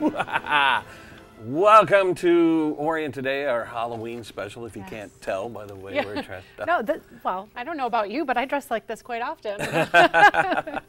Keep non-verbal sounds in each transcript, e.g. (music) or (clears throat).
(laughs) Welcome to Orion Today, our Halloween special. If you yes. can't tell by the way we're dressed (laughs) up. No, th- well, I don't know about you, but I dress like this quite often. (laughs)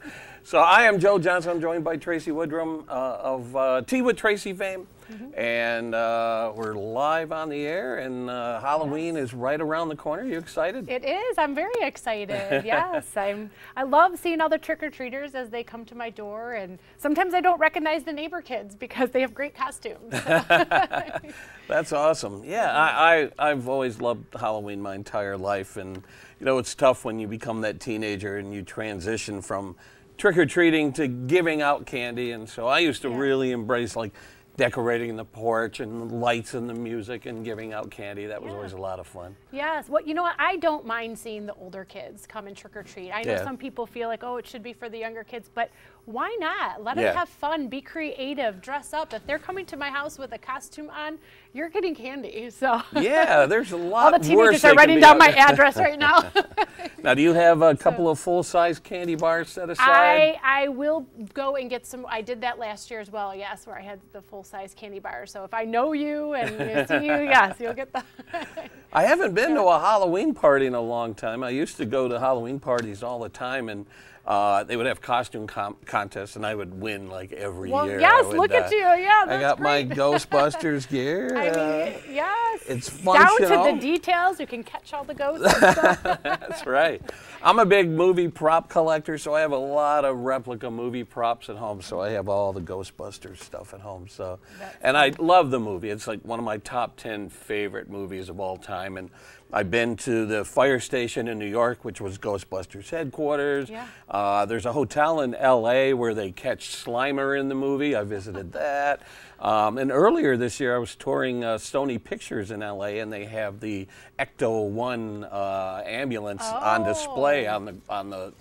so I am Joe Johnson. I'm joined by Tracy Woodrum uh, of uh, Tea with Tracy fame. Mm-hmm. And uh, we're live on the air, and uh, Halloween yes. is right around the corner. Are you excited? It is. I'm very excited. (laughs) yes, I'm. I love seeing all the trick or treaters as they come to my door, and sometimes I don't recognize the neighbor kids because they have great costumes. (laughs) That's awesome. Yeah, I, I I've always loved Halloween my entire life, and you know it's tough when you become that teenager and you transition from trick or treating to giving out candy, and so I used to yeah. really embrace like decorating the porch and lights and the music and giving out candy. That was yeah. always a lot of fun. Yes. Well, you know what? I don't mind seeing the older kids come and trick or treat. I know yeah. some people feel like, oh, it should be for the younger kids, but why not? Let yeah. them have fun, be creative, dress up. If they're coming to my house with a costume on, you're getting candy. So yeah, there's a (laughs) lot. All the teenagers are writing down my address right now. (laughs) now, do you have a (laughs) couple so, of full-size candy bars set aside? I I will go and get some. I did that last year as well. Yes, where I had the full-size candy bars. So if I know you and you see you, yes, you'll get the. I haven't been to a Halloween party in a long time. I used to go to Halloween parties all the time and. Uh, they would have costume com- contests, and I would win like every well, year. Yes, would, look uh, at you. Yeah, I got great. my Ghostbusters gear. I mean, yes. It's functional. Down to the details. You can catch all the ghosts. (laughs) That's right. I'm a big movie prop collector, so I have a lot of replica movie props at home. So I have all the Ghostbusters stuff at home. So, That's and I love the movie. It's like one of my top ten favorite movies of all time. And I've been to the fire station in New York, which was Ghostbusters headquarters. Yeah. Uh, there's a hotel in L.A. where they catch Slimer in the movie. I visited that. Um, and earlier this year, I was touring uh, Sony Pictures in LA, and they have the Ecto One uh, ambulance oh. on display on the on the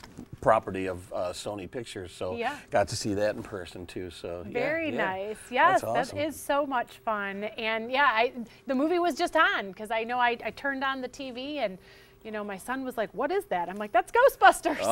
property of uh, Sony Pictures. So yeah. got to see that in person too. So very yeah, nice. Yes, awesome. that is so much fun. And yeah, I, the movie was just on because I know I, I turned on the TV and you know, my son was like, "What is that?" I'm like, "That's Ghostbusters." (laughs)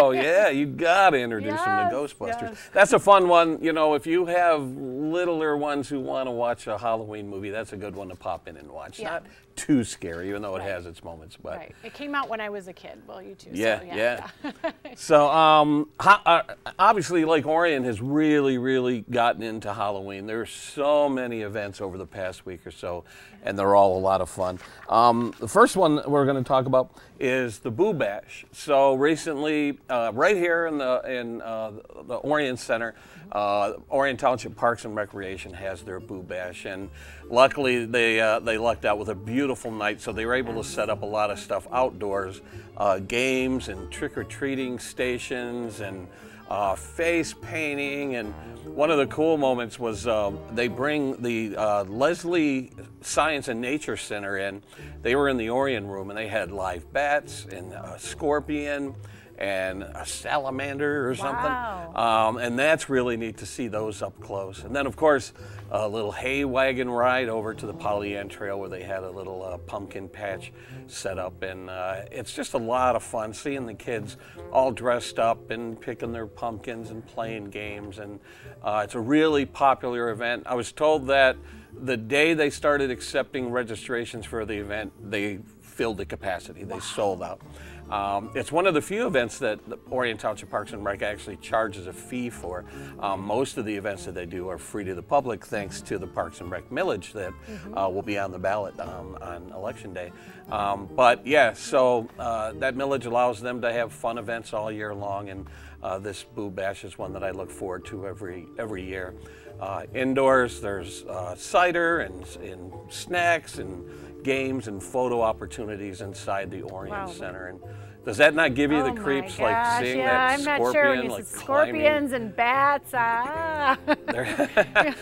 Oh yeah, you gotta introduce yes, them to Ghostbusters. Yes. That's a fun one. You know, if you have littler ones who want to watch a Halloween movie, that's a good one to pop in and watch. Yeah. Not too scary, even though it right. has its moments. But right. it came out when I was a kid. Well, you too. Yeah, so, yeah. yeah. (laughs) so um, uh, obviously, Lake Orion has really, really gotten into Halloween. There's so many events over the past week or so, and they're all a lot of fun. Um, the first one we're going to talk about is the Boo Bash. So recently, uh, right here in the in uh, the Orion Center, uh, Orion Township Parks and Recreation has their Boo Bash, and luckily they uh, they lucked out with a beautiful night, so they were able to set up a lot of stuff outdoors, uh, games and trick or treating stations and uh, face painting. And one of the cool moments was uh, they bring the uh, Leslie Science and Nature Center in. They were in the Orion room and they had live bats and a scorpion and a salamander or wow. something. Um, and that's really neat to see those up close. And then, of course, a little hay wagon ride over to the Polly Ann Trail where they had a little uh, pumpkin patch set up. And uh, it's just a lot of fun seeing the kids all dressed up and picking their pumpkins and playing games. And uh, it's a really popular event. I was told that the day they started accepting registrations for the event, they filled the capacity. They wow. sold out. Um, it's one of the few events that the Orion Township Parks and Rec actually charges a fee for. Um, most of the events that they do are free to the public thanks to the Parks and Rec millage that mm-hmm. uh, will be on the ballot um, on election day. Um, but yeah, so uh, that millage allows them to have fun events all year long, and uh, this Boo Bash is one that I look forward to every every year. Uh, indoors, there's uh, cider and, and snacks and games and photo opportunities inside the Orion wow. Center. And does that not give you oh the creeps gosh, like seeing yeah, that I'm scorpion? not sure when like scorpions and bats. Ah. (laughs) I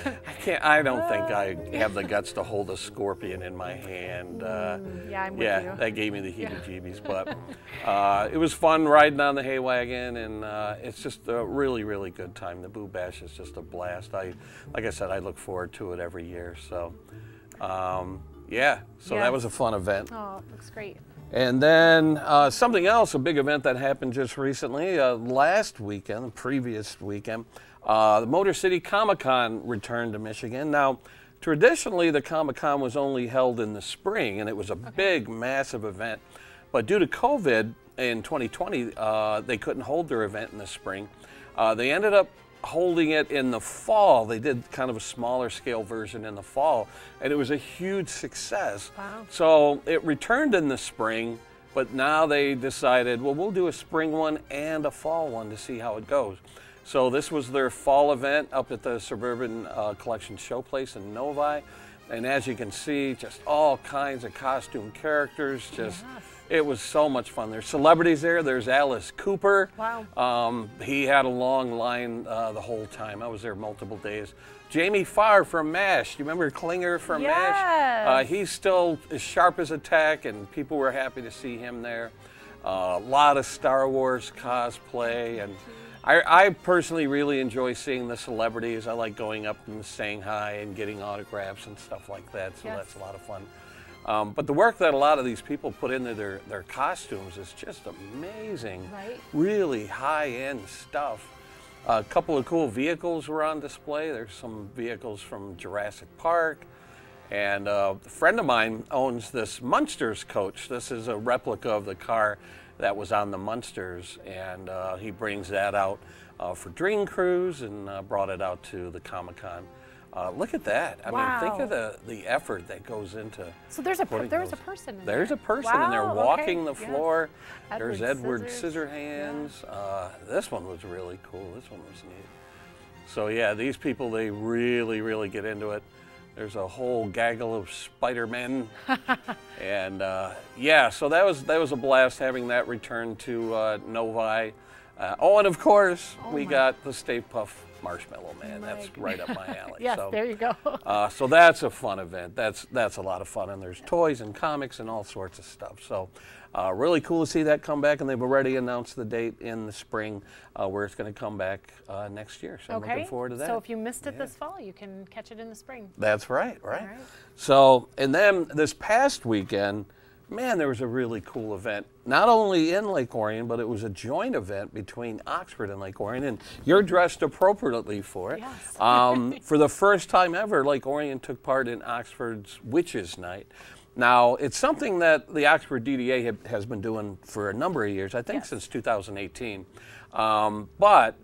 can't. I don't think I have the guts to hold a scorpion in my hand. Uh, mm, yeah, I'm yeah, you. that gave me the heebie-jeebies. But (laughs) uh, it was fun riding on the hay wagon, and uh, it's just a really, really good time. The Boo Bash is just a blast. I, like I said, I look forward to it every year. So. Um, yeah, so yeah. that was a fun event. Oh, looks great. And then uh, something else, a big event that happened just recently, uh, last weekend, the previous weekend, uh, the Motor City Comic Con returned to Michigan. Now, traditionally, the Comic Con was only held in the spring, and it was a okay. big, massive event. But due to COVID in 2020, uh, they couldn't hold their event in the spring. Uh, they ended up holding it in the fall. They did kind of a smaller scale version in the fall, and it was a huge success. Wow. So it returned in the spring, but now they decided, well, we'll do a spring one and a fall one to see how it goes. So this was their fall event up at the Suburban uh, Collection Showplace in Novi. And as you can see, just all kinds of costume characters, just yes. It was so much fun. There's celebrities there. There's Alice Cooper. Wow. Um, he had a long line uh, the whole time. I was there multiple days. Jamie Farr from MASH. You remember Klinger from yes. MASH? Uh, he's still as sharp as a tack, and people were happy to see him there. Uh, a lot of Star Wars cosplay, and I, I, personally really enjoy seeing the celebrities. I like going up and saying hi and getting autographs and stuff like that. So yes. that's a lot of fun. Um, but the work that a lot of these people put into their, their costumes is just amazing. Right. Really high-end stuff. A couple of cool vehicles were on display. There's some vehicles from Jurassic Park. And uh, a friend of mine owns this Munsters coach. This is a replica of the car that was on the Munsters. And uh, he brings that out uh, for Dream Cruise and uh, brought it out to the Comic-Con. Uh, look at that. I wow. mean, think of the, the effort that goes into. So there's a per, there's a person. there's there. a person wow, in there walking okay. the floor. Yes. There's Edward Scissorhands. Yeah. Uh, this one was really cool. This one was neat. So yeah, these people they really really get into it. There's a whole gaggle of Spider-Men, (laughs) and uh, yeah, so that was that was a blast having that return to uh, Novi. Uh, oh, and of course oh we got the Stay Puft Marshmallow Man. That's right up my (laughs) alley. yes, so, there you go. uh, so that's a fun event. That's that's a lot of fun, and there's toys and comics and all sorts of stuff. So uh, really cool to see that come back, and they've already announced the date in the spring uh, where it's going to come back uh, next year. So okay. I'm looking forward to that. So if you missed it yeah. this fall, you can catch it in the spring. That's right, right. right. So and then this past weekend man, there was a really cool event, not only in Lake Orion, but it was a joint event between Oxford and Lake Orion, and you're dressed appropriately for it. Yes. (laughs) um, for the first time ever, Lake Orion took part in Oxford's Witches Night. Now, it's something that the Oxford DDA have, has been doing for a number of years, I think yes. since 2018. Um, but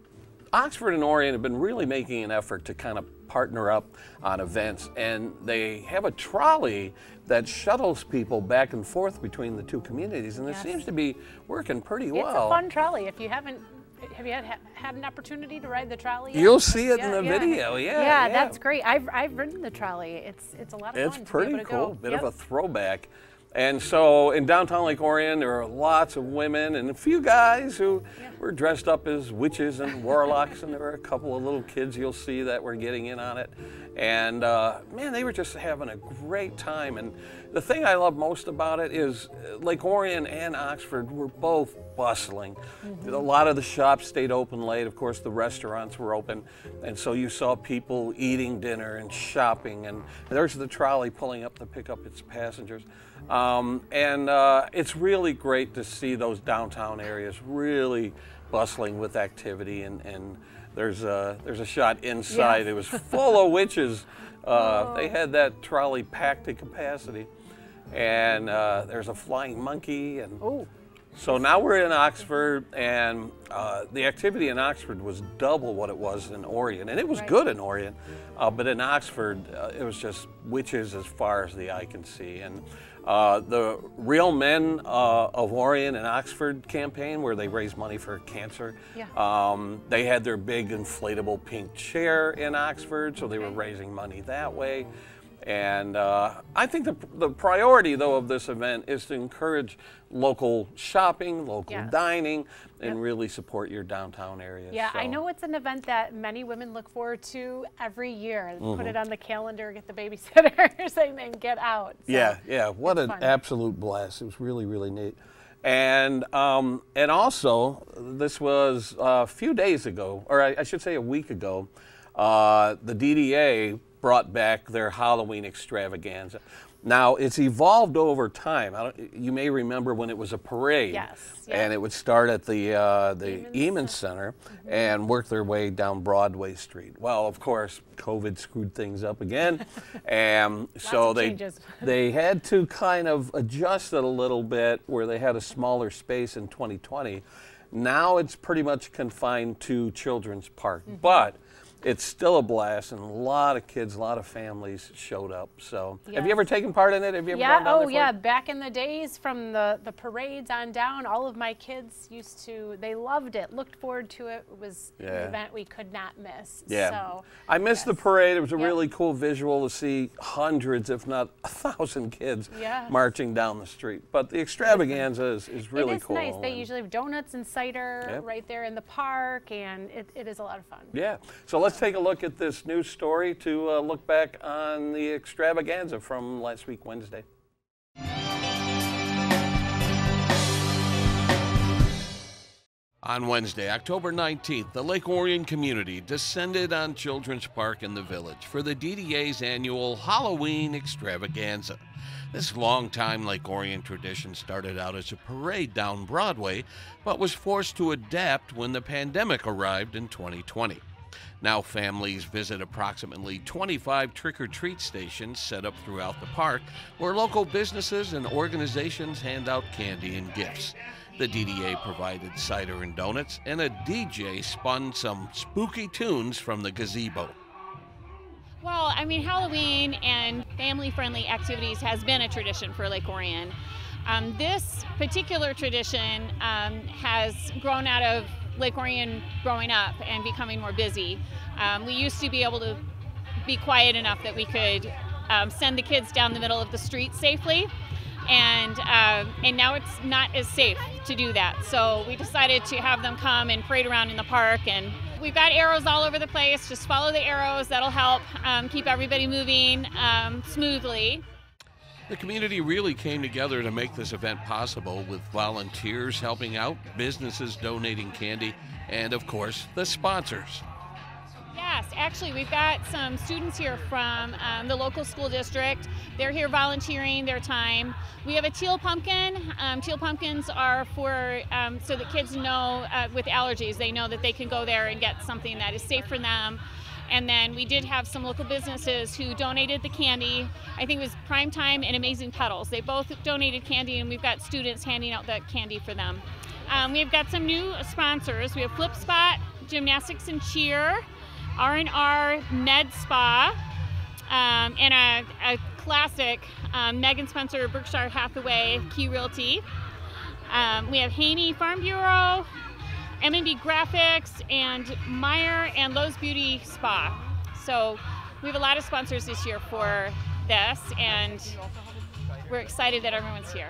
Oxford and Orion have been really making an effort to kind of partner up on events, and they have a trolley that shuttles people back and forth between the two communities, and yes. it seems to be working pretty it's well. It's a fun trolley. If you haven't have you had had an opportunity to ride the trolley? Yet? You'll see it yeah, in the yeah. video. Yeah, yeah, yeah, that's great. I've I've ridden the trolley. It's it's a lot of it's fun. It's pretty cool. Bit yep. of a throwback. And so in downtown Lake Orion, there are lots of women and a few guys who yeah. were dressed up as witches and warlocks, and there were a couple of little kids you'll see that were getting in on it. And uh, man, they were just having a great time. And the thing I love most about it is uh, Lake Orion and Oxford were both bustling. Mm-hmm. A lot of the shops stayed open late. Of course, the restaurants were open. And so you saw people eating dinner and shopping. And there's the trolley pulling up to pick up its passengers. Um, and uh, it's really great to see those downtown areas really bustling with activity. And, and there's, a, there's a shot inside. Yes. It was full of witches. (laughs) Uh, oh. They had that trolley packed to capacity. And uh, there's a flying monkey. And oh. so now we're in Oxford, and uh, the activity in Oxford was double what it was in Orion. And it was right. good in Orion, uh, but in Oxford, uh, it was just witches as far as the eye can see. And uh, the Real Men uh, of Orion and Oxford campaign, where they raise money for cancer, yeah. um, they had their big inflatable pink chair in Oxford, so they were raising money that way. And uh, I think the, the priority, though, of this event is to encourage local shopping, local yes. dining, and yep. really support your downtown area. Yeah, so. I know it's an event that many women look forward to every year. Mm-hmm. Put it on the calendar, get the babysitters, (laughs) and then get out. So yeah, yeah. What an fun. absolute blast. It was really, really neat. And um, and also, this was a few days ago, or I, I should say a week ago, uh, the DDA brought back their Halloween extravaganza. Now it's evolved over time. you may remember when it was a parade, yes, yeah. and it would start at the uh, the Eaman Center, mm-hmm. and work their way down Broadway Street. Well, of course, COVID screwed things up again, (laughs) and so they (laughs) they had to kind of adjust it a little bit, where they had a smaller space in 2020. Now it's pretty much confined to Children's Park, mm-hmm. but it's still a blast, and a lot of kids, a lot of families showed up. So, yes. have you ever taken part in it? Have you ever yeah, oh yeah. Back in the days, from the the parades on down, all of my kids used to. They loved it, looked forward to it. It was yeah. an event we could not miss. Yeah. So, I missed yes. the parade. It was a yep. really cool visual to see hundreds, if not a thousand, kids yeah. marching down the street. But the extravaganza is, is really it is cool. nice. They usually have donuts and cider yep. right there in the park, and it, it is a lot of fun. Yeah. So let's take a look at this news story to uh, look back on the extravaganza from last week, Wednesday. On Wednesday, October 19th, the Lake Orion community descended on Children's Park in the village for the DDA's annual Halloween extravaganza. This long-time Lake Orion tradition started out as a parade down Broadway, but was forced to adapt when the pandemic arrived in 2020. Now, families visit approximately 25 trick or treat stations set up throughout the park where local businesses and organizations hand out candy and gifts. The DDA provided cider and donuts, and a DJ spun some spooky tunes from the gazebo. Well, I mean, Halloween and family friendly activities has been a tradition for Lake Orion. Um, this particular tradition um, has grown out of Lake Orion growing up and becoming more busy. Um, we used to be able to be quiet enough that we could um, send the kids down the middle of the street safely. And, uh, and now it's not as safe to do that. So we decided to have them come and parade around in the park. And we've got arrows all over the place. Just follow the arrows. That'll help um, keep everybody moving um, smoothly. The community really came together to make this event possible with volunteers helping out, businesses donating candy, and of course, the sponsors. Yes, actually, we've got some students here from um, the local school district. They're here volunteering their time. We have a teal pumpkin. Um, teal pumpkins are for um, so that kids know uh, with allergies, they know that they can go there and get something that is safe for them. And then we did have some local businesses who donated the candy. I think it was Prime Time and Amazing Petals. They both donated candy, and we've got students handing out that candy for them. Um, we've got some new sponsors. We have Flip Spot, Gymnastics and Cheer, R&R Med Spa, um, and a, a classic um, Megan Spencer Berkshire Hathaway Key Realty. Um, we have Haney Farm Bureau, M&B Graphics, and Meyer and Lowe's Beauty Spa. So we have a lot of sponsors this year for this, and we're excited that everyone's here.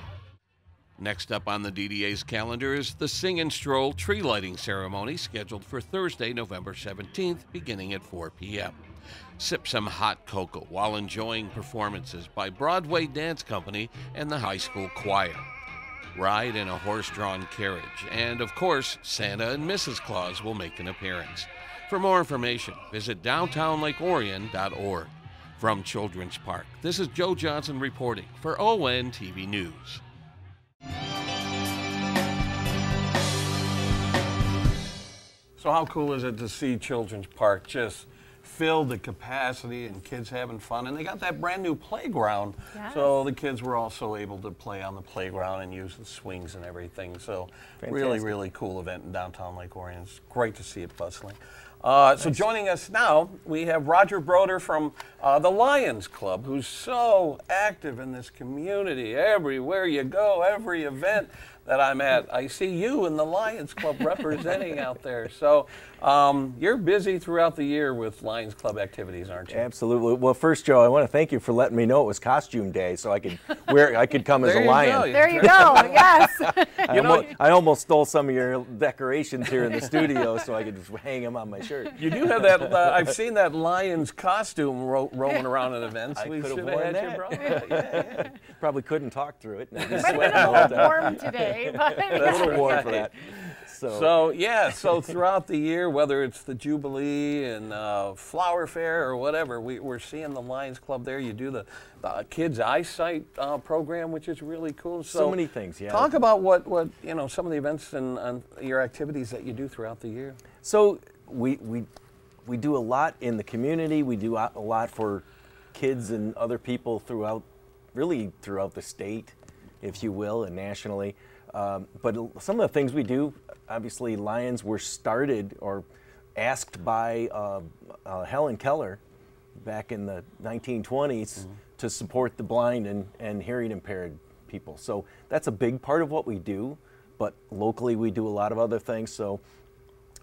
Next up on the DDA's calendar is the Sing and Stroll tree lighting ceremony scheduled for Thursday, November 17th, beginning at 4 p.m. Sip some hot cocoa while enjoying performances by Broadway Dance Company and the high school choir ride in a horse drawn carriage, and of course, Santa and Mrs. Claus will make an appearance. For more information, visit downtownlakeorion.org. From Children's Park, this is Joe Johnson reporting for ON TV News. So, how cool is it to see Children's Park just filled the capacity and kids having fun. And they got that brand new playground. Yes. So the kids were also able to play on the playground and use the swings and everything. So Fantastic. really, really cool event in downtown Lake Orion. It's great to see it bustling. Uh, nice. So joining us now, we have Roger Brodeur from uh, the Lions Club, who's so active in this community. Everywhere you go, every event that I'm at, I see you in the Lions Club representing out there. So um, you're busy throughout the year with Lions Club activities, aren't you? Absolutely. Well, first, Joe, I want to thank you for letting me know it was costume day, so I could wear, I could come as a lion. Go. There you go. (laughs) yes. (laughs) I, you know, almost, I almost stole some of your decorations here in the studio, so I could just hang them on my shirt. You do have that. Uh, I've seen that Lions costume ro roaming around at events. I we should have worn that. (laughs) Yeah, yeah. Probably couldn't talk through it. Might have been a little warm today, but a little warm for that. So, so yeah, so (laughs) throughout the year, whether it's the Jubilee and uh, Flower Fair or whatever, we, are seeing the Lions Club there. You do the, the Kids Eyesight uh, program, which is really cool. So, so, many things, yeah. Talk about what, what you know, some of the events and, and your activities that you do throughout the year. So we, we, we do a lot in the community. We do a lot for kids and other people throughout, really throughout the state, if you will, and nationally. Um, but some of the things we do, obviously, Lions were started or asked by uh, uh, Helen Keller back in the 1920s mm-hmm. to support the blind and, and hearing impaired people. So that's a big part of what we do. But locally, we do a lot of other things. So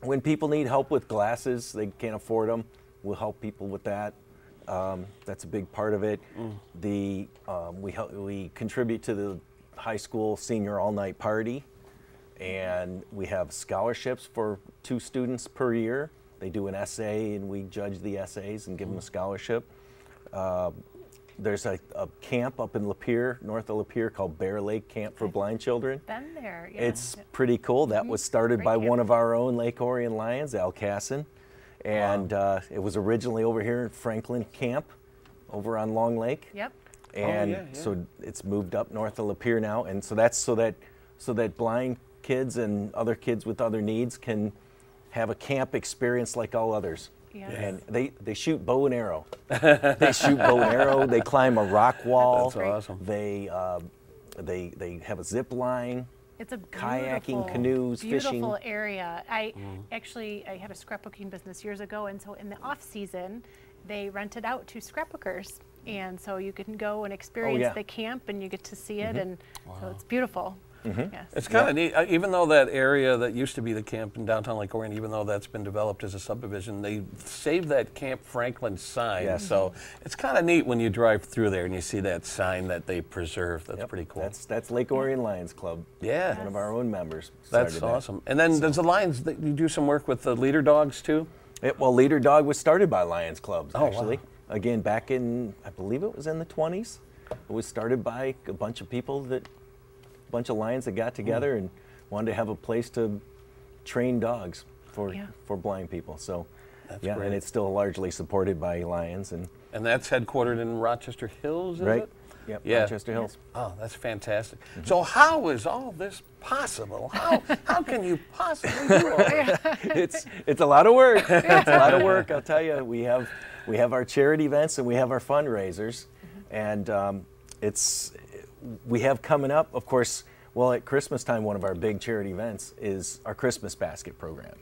when people need help with glasses, they can't afford them, we'll help people with that. Um, that's a big part of it. Mm. The um, we help, we contribute to the high school senior all night party, and we have scholarships for two students per year. They do an essay, and we judge the essays and give them a scholarship. Uh, there's a, a, camp up in Lapeer, north of Lapeer, called Bear Lake Camp for Blind Children. Been there, yeah. It's pretty cool. That mm-hmm. was started Great by camp. one of our own Lake Orion Lions, Al Casson. And wow. uh, it was originally over here in Franklin Camp, over on Long Lake. Yep. And oh, yeah, yeah. so it's moved up north of Lapeer now, and so that's so that so that blind kids and other kids with other needs can have a camp experience like all others. Yeah. And they, they shoot bow and arrow. (laughs) they shoot bow and arrow. They climb a rock wall. That's awesome. They uh, they they have a zip line. It's a kayaking, canoes, beautiful fishing. Beautiful area. I mm. actually I had a scrapbooking business years ago, and so in the off season, they rent it out to scrapbookers, and so you can go and experience oh, yeah. the camp, and you get to see it, mm-hmm. and wow. so it's beautiful. Mm-hmm. Yes. It's kind of neat. Uh, even though that area that used to be the camp in downtown Lake Orion, even though that's been developed as a subdivision, they saved that Camp Franklin sign. Yes. So it's kind of neat when you drive through there and you see that sign that they preserved. That's yep. pretty cool. That's that's Lake Orion Lions Club. Yeah. One of our own members. That's awesome. That. And then so. does the Lions, you do some work with the leader dogs too? It, well, Leader Dog was started by Lions Clubs, oh, actually. Wow. Again, back in, I believe it was in the 20s. It was started by a bunch of people that bunch of lions that got together and wanted to have a place to train dogs for yeah. for blind people. So that's yeah, great. and it's still largely supported by Lions and and that's headquartered in Rochester Hills, right? It? Yep, yeah, Rochester Hills. Oh, that's fantastic. Mm-hmm. So how is all this possible? How how can you possibly do all this? (laughs) (laughs) it's it's a lot of work. (laughs) It's a lot of work. I'll tell you. We have we have our charity events and we have our fundraisers, mm-hmm. and um, it's we have coming up, of course, well, at Christmas time, one of our big charity events is our Christmas basket program.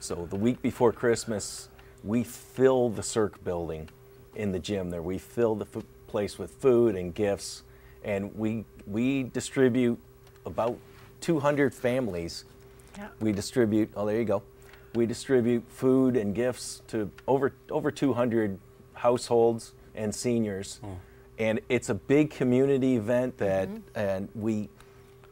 So the week before Christmas, we fill the Cirque building in the gym there. We fill the f- place with food and gifts, and we we distribute about 200 families. Yeah. We distribute. Oh, there you go. We distribute food and gifts to over over 200 households and seniors. Mm and it's a big community event that mm-hmm. and we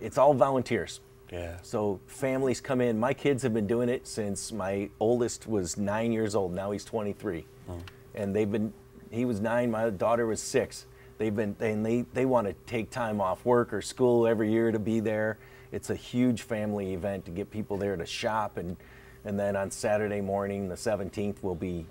it's all volunteers. Yeah. So families come in. My kids have been doing it since my oldest was nine years old. Now he's 23 mm. and they've been he was nine my daughter was six. They've been and they they want to take time off work or school every year to be there. It's a huge family event to get people there to shop. And and then on saturday morning the 17th we'll be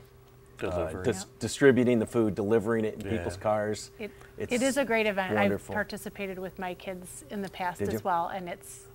uh, dis- distributing the food, delivering it in yeah. people's cars. It, it is a great event. Wonderful. I've participated with my kids in the past Did as you? well, and it's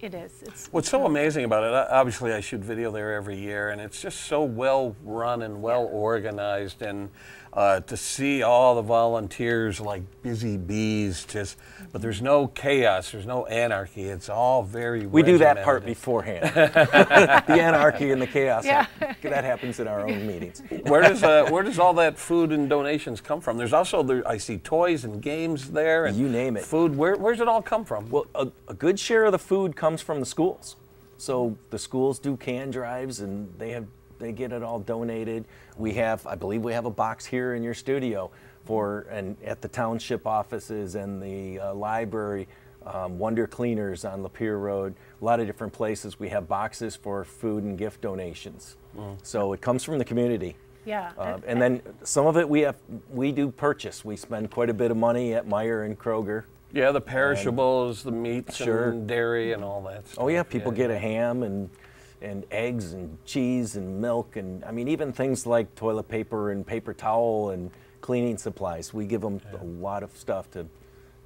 it is. It's What's so amazing about it, obviously I shoot video there every year, and it's just so well run and well organized, and uh, to see all the volunteers like busy bees, just, but there's no chaos, there's no anarchy. It's all very. We do that part beforehand. (laughs) the anarchy and the chaos, yeah. that happens in our own meetings. Where does uh, where does all that food and donations come from? There's also there, I see toys and games there, and you name it. Food. Where where's it all come from? Well, a, a good share of the food comes from the schools. So the schools do can drives, and they have they get it all donated. We have, I believe, we have a box here in your studio for and at the township offices and the uh, library. Um, Wonder Cleaners on Lapeer Road, a lot of different places. We have boxes for food and gift donations. Mm. So it comes from the community. Yeah. Uh, and then some of it we have we do purchase. We spend quite a bit of money at Meijer and Kroger Yeah, the perishables, and, the meats sure. and dairy and all that. Stuff. Oh yeah, people yeah, get yeah. a ham and and eggs and cheese and milk and I mean even things like toilet paper and paper towel and cleaning supplies. We give them yeah. a lot of stuff to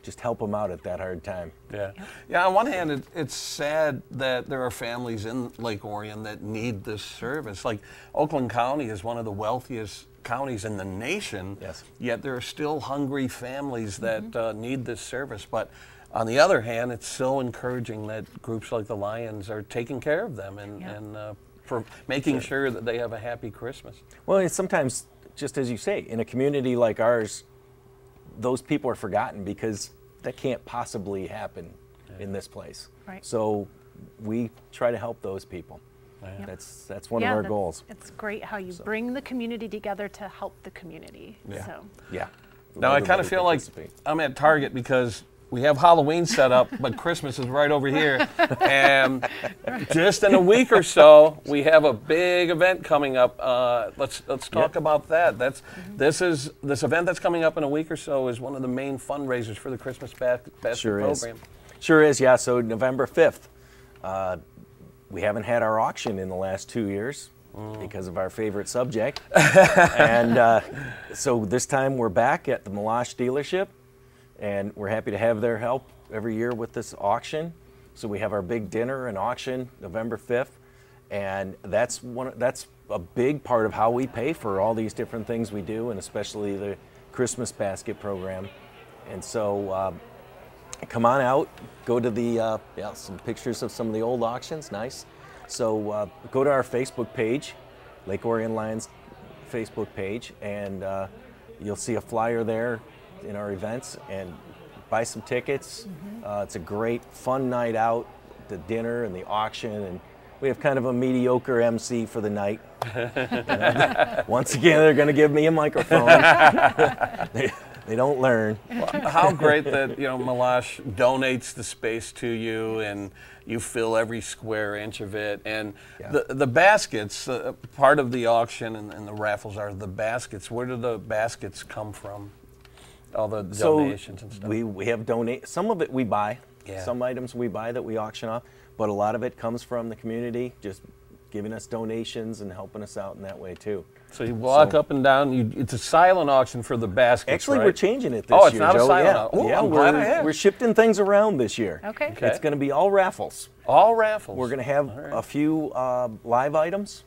just help them out at that hard time. Yeah. Yeah, on one hand, it, it's sad that there are families in Lake Orion that need this service. Like Oakland County is one of the wealthiest counties in the nation, yes. yet there are still hungry families that mm-hmm. uh, need this service. But on the other hand, it's so encouraging that groups like the Lions are taking care of them and, yeah. and uh, for making sure. sure that they have a happy Christmas. Well, it's sometimes, just as you say, in a community like ours, those people are forgotten because that can't possibly happen yeah. in this place. Right. So we try to help those people. Yeah. That's that's one yeah, of our goals. It's great how you so. bring the community together to help the community. Yeah. So. Yeah. Now I kind of feel like I'm at Target because we have Halloween set up, but Christmas is right over here. And just in a week or so, we have a big event coming up. Uh, let's let's talk yep. about that. That's mm-hmm. this is this event that's coming up in a week or so is one of the main fundraisers for the Christmas basket, sure program. Is. Sure is, yeah. So November fifth, uh, we haven't had our auction in the last two years. Mm. Because of our favorite subject. (laughs) and uh, so this time we're back at the Meloche dealership and we're happy to have their help every year with this auction. So we have our big dinner and auction November 5th, and that's one that's a big part of how we pay for all these different things we do, and especially the Christmas basket program. And so uh, come on out, go to the uh, yeah some pictures of some of the old auctions, nice. So uh, go to our Facebook page, Lake Orion Lions Facebook page, and uh, you'll see a flyer there in our events and buy some tickets. Mm-hmm. Uh, it's a great, fun night out, the dinner and the auction, and we have kind of a mediocre MC for the night. (laughs) (laughs) once again, they're going to give me a microphone. (laughs) they, they, don't learn. Well, how great that you know Meloche donates the space to you, and you fill every square inch of it. And yeah. the the baskets, uh, part of the auction and, and the raffles are the baskets. Where do the baskets come from? All the donations and stuff? We, we have donate some of it we buy. Yeah. Some items we buy that we auction off, but a lot of it comes from the community, just giving us donations and helping us out in that way too. So you walk so, up and down. You, it's a silent auction for the baskets. Actually, right? we're changing it this year. oh, it's year. not Joe. a silent yeah. auction. yeah, we're, we're shifting things around this year. Okay. okay. It's going to be all raffles. All raffles. We're going to have right. a few uh, live items,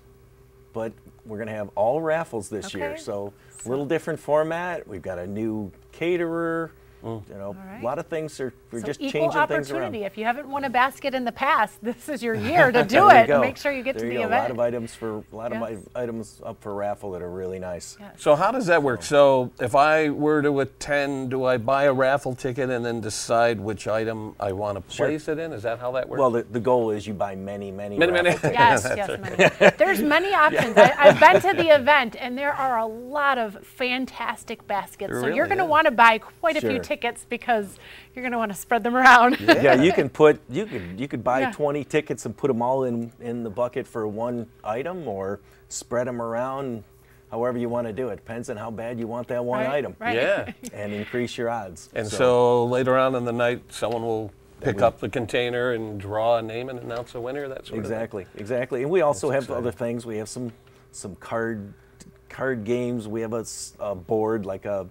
but we're going to have all raffles this okay. year. So, a little different format. We've got a new caterer. Mm. You know, right. a lot of things are we're so just changing things around. If you haven't won a basket in the past, (laughs) this is your (laughs) year to do it. Make sure you get there to you the go. event. A lot of items for a lot yes. of items up for raffle that are really nice. Yes. So how does that work? So if I were to attend, do I buy a raffle ticket and then decide which item I want to place sure. it in? Is that how that works? Well, the, the goal is you buy many, many. Many, many. (laughs) yes, yes, many. There's many options. I, have been to the event, and there are a lot of fantastic baskets. so you're going to want to buy quite a sure. few tickets because you're going to want to spread them around. Yeah. yeah. you (laughs) can put you could you could buy yeah. 20 tickets and put them all in in the bucket for one item or spread them around however you want to do it. Depends on how bad you want that one right, item. Right. Yeah. (laughs) and increase your odds. And so, so, later on in the night someone will pick we, up the container and draw a name and announce a winner that sort exactly, Exactly. And we also That's have exciting. other things. We have some some card card games. We have a, a board like a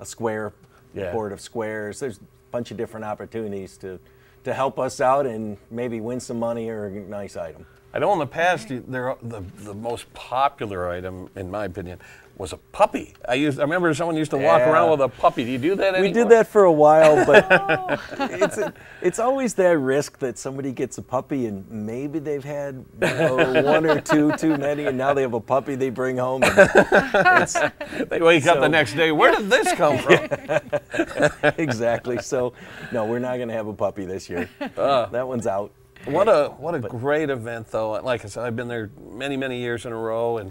a square yeah. board of squares. There's a bunch of different opportunities to, to help us out and maybe win some money or a nice item. I know in the past, the, the most popular item, in my opinion, was a puppy. I used. I remember someone used to walk yeah. around with a puppy. Do you do that anymore? We did that for a while, but (laughs) it's a, it's always that risk that somebody gets a puppy and maybe they've had you know, one or two too many, and now they have a puppy they bring home. (laughs) they wake so, up the next day. Where did this (laughs) come from? exactly. So, no, we're not going to have a puppy this year. Uh, that one's out. What a what a but, great event, though. Like I said, I've been there many many years in a row, and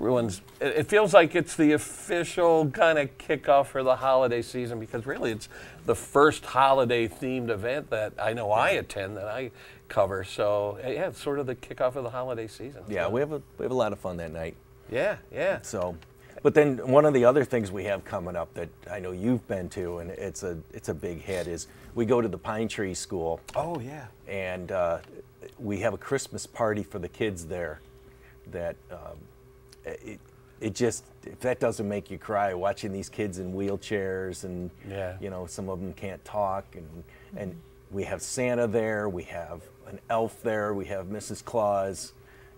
everyone's it, feels like it's the official kind of kickoff for the holiday season because really it's the first holiday themed event that I know I attend that I cover. So yeah, it's sort of the kickoff of the holiday season. Yeah, we have a we have a lot of fun that night. Yeah, yeah. So But then one of the other things we have coming up that I know you've been to, and it's a it's a big hit, is we go to the Pine Tree School. Oh yeah. And uh, we have a Christmas party for the kids there. That um, it, it just if that doesn't make you cry watching these kids in wheelchairs and yeah. you know some of them can't talk and mm-hmm. and we have Santa there, we have an elf there, we have Mrs. Claus,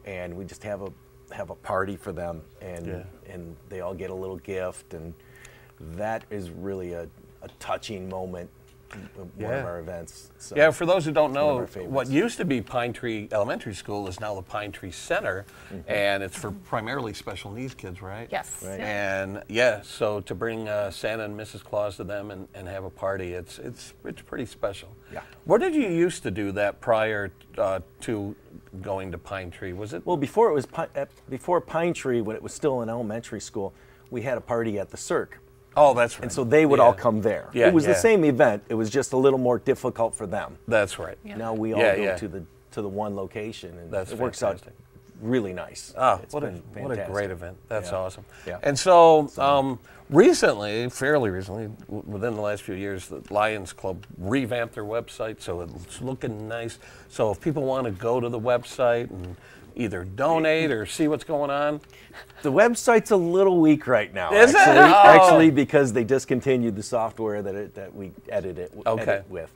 and we just have a have a party for them, and yeah. and they all get a little gift, and that is really a, a touching moment one yeah. of our events. So yeah, for those who don't know, what used to be Pine Tree Elementary School is now the Pine Tree Center, mm-hmm. and it's for primarily special needs kids, right? Yes. Right. And yeah, so to bring uh, Santa and Mrs. Claus to them and, and have a party, it's it's it's pretty special. Yeah. Where did you used to do that prior uh, to going to Pine Tree? Was it? Well, before it was before Pine Tree, when it was still an elementary school, we had a party at the Cirque. Oh, that's right. And so they would yeah. all come there. Yeah, it was yeah. the same event. It was just a little more difficult for them. That's right. Yeah. Now we all go to the to the one location, and that's it works fantastic. out really nice. Ah, what a what a great event. That's yeah. awesome. Yeah. And so, um, recently, fairly recently, within the last few years, the Lions Club revamped their website, so it's looking nice. So if people want to go to the website and either donate or see what's going on? The website's a little weak right now. Is actually, it? Oh. Actually, because they discontinued the software that it, that we edit it okay. edit with.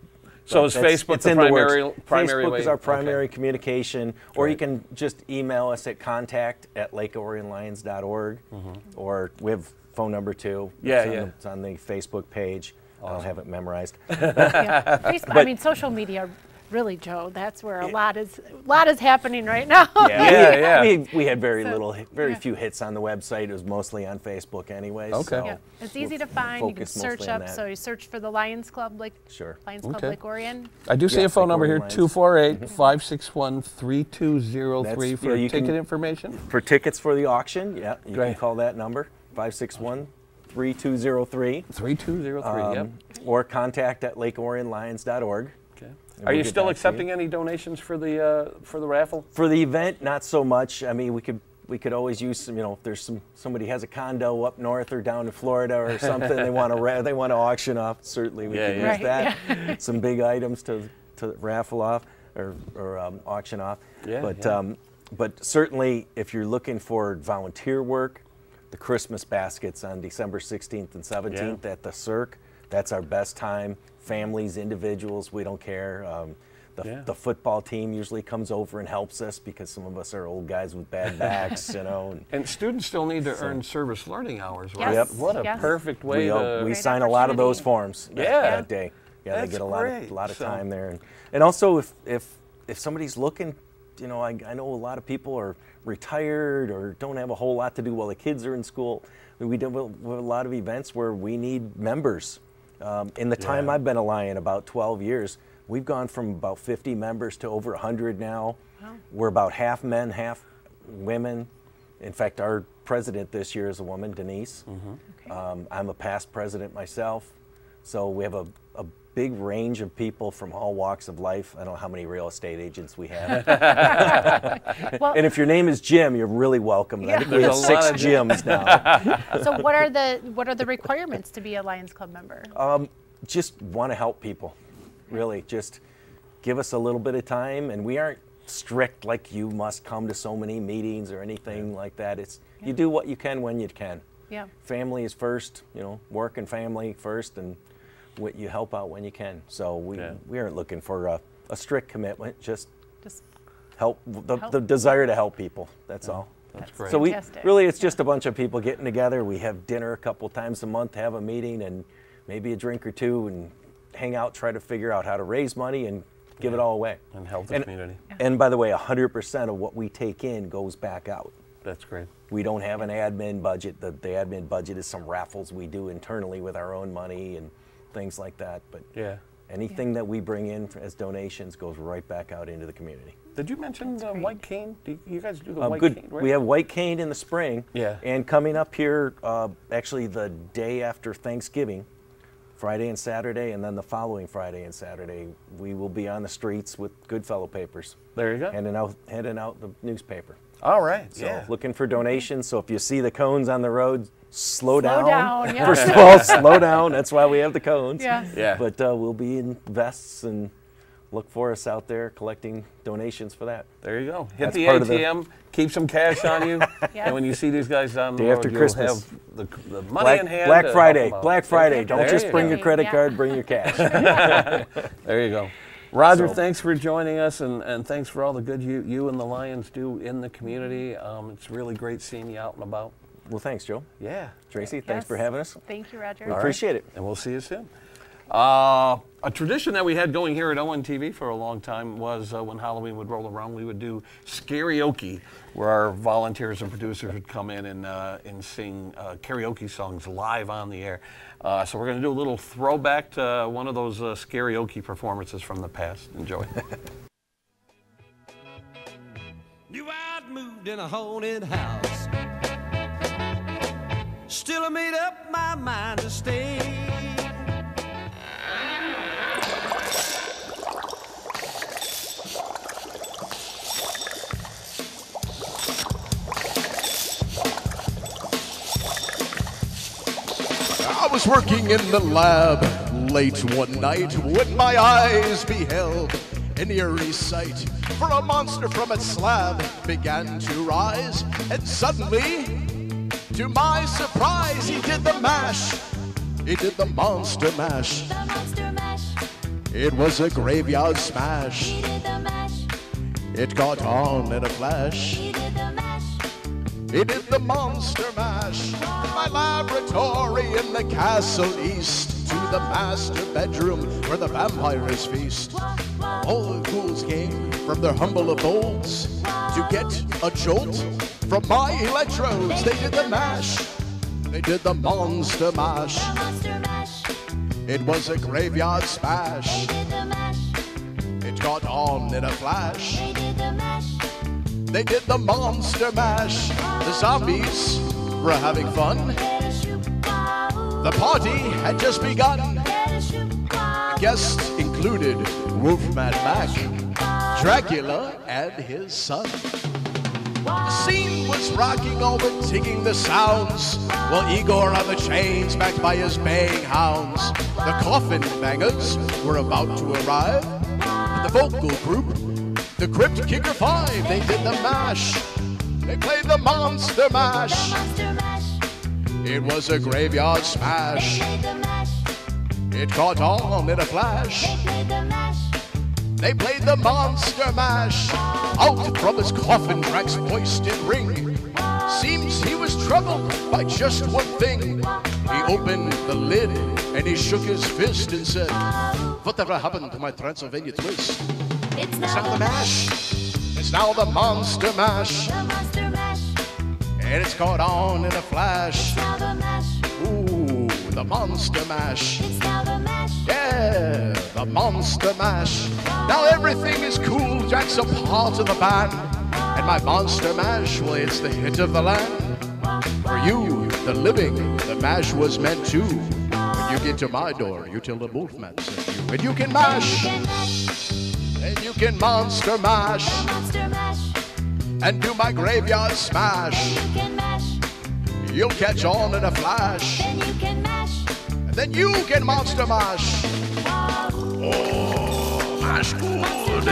So is Facebook the primary, the primary Facebook way? is our primary okay. communication, or right. you can just email us at contact at lakeorionlions.org, mm-hmm. or we have phone number too. Yeah, it's yeah. On the, it's on the Facebook page. Awesome. I don't have it memorized. (laughs) yeah. (laughs) Facebook, but, I mean, social media really, Joe, that's where a lot is a lot is happening right now. Yeah, yeah, (laughs) yeah. We, we had very So, little, very yeah. few hits on the website. It was mostly on Facebook, anyways. Okay. so Yeah, it's we'll easy to find. You can search up. So you search for the Lions Club, like Sure. Lions Club Okay. Lake Orion. I do see Yeah, a phone Lake number here, Orion Lions. 248 561 3203 That's- for yeah, you ticket can- information. For tickets for the auction, yeah, you Great. can call that number, 561 3203, 3203, um, yep. or contact at lakeorionlions.org. Okay. and Are we'll you still back to you. accepting any donations for the uh, for the raffle? For the event, not so much. I mean, we could we could always use some. You know, if there's some somebody has a condo up north or down in Florida or something, they want to ra- they want to auction off. Certainly, we Yeah, could yeah. use that. (laughs) some big items to to raffle off or or um, auction off. Yeah, But yeah. um, but certainly, if you're looking for volunteer work, the Christmas baskets on December 16th and 17th at the Cirque. That's our best time. Families, individuals, we don't care. Um, the, Yeah. the football team usually comes over and helps us because some of us are old guys with bad (laughs) backs, you know. And And students still need to earn service learning hours, right? Yes, What a yes. perfect way we, to. we sign a lot of those forms Yeah. that day. Yeah, That's they get a lot great. of, lot of So- time there. And, and also, if, if, if somebody's looking, you know, I, I know a lot of people are retired or don't have a whole lot to do while the kids are in school. We do we have a lot of events where we need members. Um, in the time Yeah. I've been a Lion, about 12 years, we've gone from about 50 members to over 100 now. We're about half men, half women. In fact, our president this year is a woman, Denise. Mm-hmm. Um, I'm a past president myself. So we have a, a big range of people from all walks of life. I don't know how many real estate agents we have. (laughs) Well, and if your name is Jim, you're really welcome. Yeah. we There's have a lot six of Jims now. (laughs) so what are the what are the requirements to be a Lions Club member? Um, just want to help people, really. Just give us a little bit of time, and we aren't strict like you must come to so many meetings or anything like that. It's you do what you can when you can. Yeah. Family is first, you know, work and family first, and what you help out when you can. So we Yeah. we aren't looking for a, a strict commitment. Just Just help the, Help. the desire to help people. That's all. That's great. So we Fantastic. really, it's just a bunch of people getting together. We have dinner a couple times a month, have a meeting, and maybe a drink or two, and hang out, try to figure out how to raise money and give it all away. And help the community. And by the way, 100% of what we take in goes back out. That's great. We don't have an admin budget. The, the admin budget is some raffles we do internally with our own money and things like that. But Yeah. anything that we bring in as donations goes right back out into the community. Did you mention the white cane? Do you, you guys do the Um, white good. cane? Right? We have white cane in the spring. Yeah. And coming up here, uh, actually the day after Thanksgiving, Friday and Saturday, and then the following Friday and Saturday, we will be on the streets with Goodfellow papers. There you go. Handing out, handing out the newspaper. All right. So yeah. looking for donations. So if you see the cones on the road, slow, Slow down. down, yeah. First of all, slow down. That's why we have the cones. Yeah. Yeah. But uh, we'll be in vests and look for us out there collecting donations for that. There you go. Hit That's the part of the- ATM, keep some cash on you, (laughs) Yeah. and when you see these guys down the Day road, after you'll Christmas. have the, the money Black, in hand. Black to help Friday. them out. Black Friday. Don't There just you bring go. your credit Yeah. card, bring your cash. (laughs) There you go. Roger, So- thanks for joining us, and, and thanks for all the good you, you and the Lions do in the community. Um, it's really great seeing you out and about. well, thanks, Joe. Yeah. Tracy, thanks for having us. Thank you, Roger. We appreciate it. And we'll see you soon. Uh, a tradition that we had going here at ONTV for a long time was uh, when Halloween would roll around, we would do karaoke, where our volunteers and producers would come in and, uh, and sing uh, karaoke songs live on the air. Uh, so we're going to do a little throwback to uh, one of those uh, karaoke performances from the past. Enjoy. Knew I'd moved in a haunted house. Still, I made up my mind to stay. Was working in the lab late one night when my eyes beheld an eerie sight. For a monster from its slab began to rise, and suddenly, to my surprise, he did the mash. He did the monster mash. The monster mash. It was a graveyard smash. He did the mash. It got on in a flash. He did the monster mash in my laboratory in the castle east to the master bedroom where the vampires feast. All the ghouls came from their humble abodes to get a jolt from my electrodes. They did the mash. They did the monster mash. It was a graveyard smash. It got on in a flash. They did the monster mash. The zombies were having fun. The party had just begun. Guests included Wolfman Mac, Dracula, and his son. The scene was rocking, digging the sounds, while Igor on the chains, backed by his baying hounds. The coffin bangers were about to arrive, the vocal group, the Crypt Kicker Five, they did the mash. They played the monster mash. It was a graveyard smash. It caught on in a flash. They played the mash. They played the monster mash. Out from his coffin, Drac's voice did ring. Seems he was troubled by just one thing. He opened the lid and he shook his fist and said, Whatever happened to my Transylvania twist? It's It's now the mash. It's now the monster mash. The monster mash. And it's caught on in a flash. Now the mash. Ooh, the monster mash. It's now the mash. Yeah, the monster mash. Now everything is cool. Jack's a part of the band. And my monster mash, well, it's the hit of the land. For you, the living, the mash was meant to. When you get to my door, you tell the wolfman sent you. And You can mash. And you can monster mash, monster mash. and do my graveyard smash. You can mash. You'll catch on in a flash, Then you can mash. and then you can monster mash. Oh, oh mash good.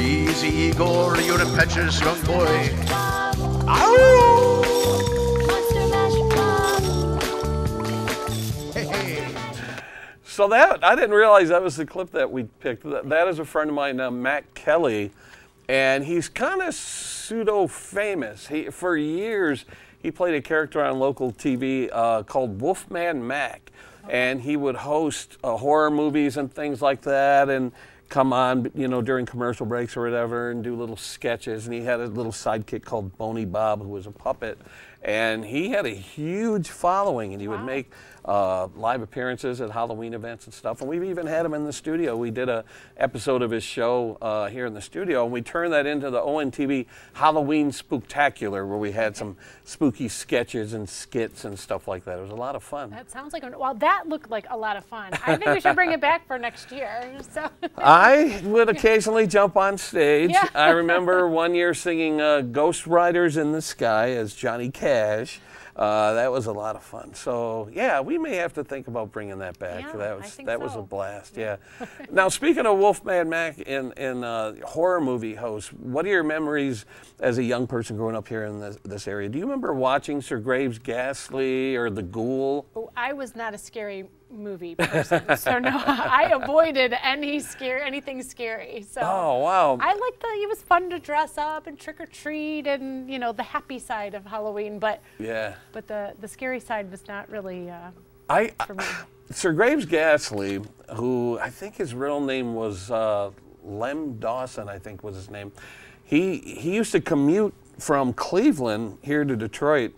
Easy, Igor, you're a impetuous young boy. Ow! So that I didn't realize that was the clip that we picked. That, that is a friend of mine, uh, Matt Kelly, and he's kind of pseudo famous. He for years he played a character on local TV uh, called Wolfman Mac, and he would host uh, horror movies and things like that, and come on, you know, during commercial breaks or whatever, and do little sketches. And he had a little sidekick called Boney Bob, who was a puppet. and he had a huge following, and he would make uh, live appearances at Halloween events and stuff. And we've even had him in the studio. We did a episode of his show uh, here in the studio, and we turned that into the ONTV Halloween Spooktacular, where we had some spooky sketches and skits and stuff like that. It was a lot of fun. That sounds like, a- well, that looked like a lot of fun. I think we should bring it back for next year. So, (laughs) I would occasionally jump on stage. Yeah. I remember one year singing uh, Ghost Riders in the Sky as Johnny Cash. Uh, that was a lot of fun. So yeah, we may have to think about bringing that back. Yeah, that I was think that was a so. blast. Yeah. (laughs) now speaking of Wolfman Mac in in uh, horror movie host, what are your memories as a young person growing up here in this, this area? Do you remember watching Sir Graves Ghastly or The Ghoul? Oh, I was not a scary movie person, so no, I avoided any scare, anything scary. So Oh wow. I liked the. It was fun to dress up and trick or treat, and you know the happy side of Halloween. But yeah. but the the scary side was not really uh, I, for me. (sighs) Sir Graves Ghastly, who I think his real name was uh, Lem Dawson, I think was his name. He he used to commute from Cleveland here to Detroit,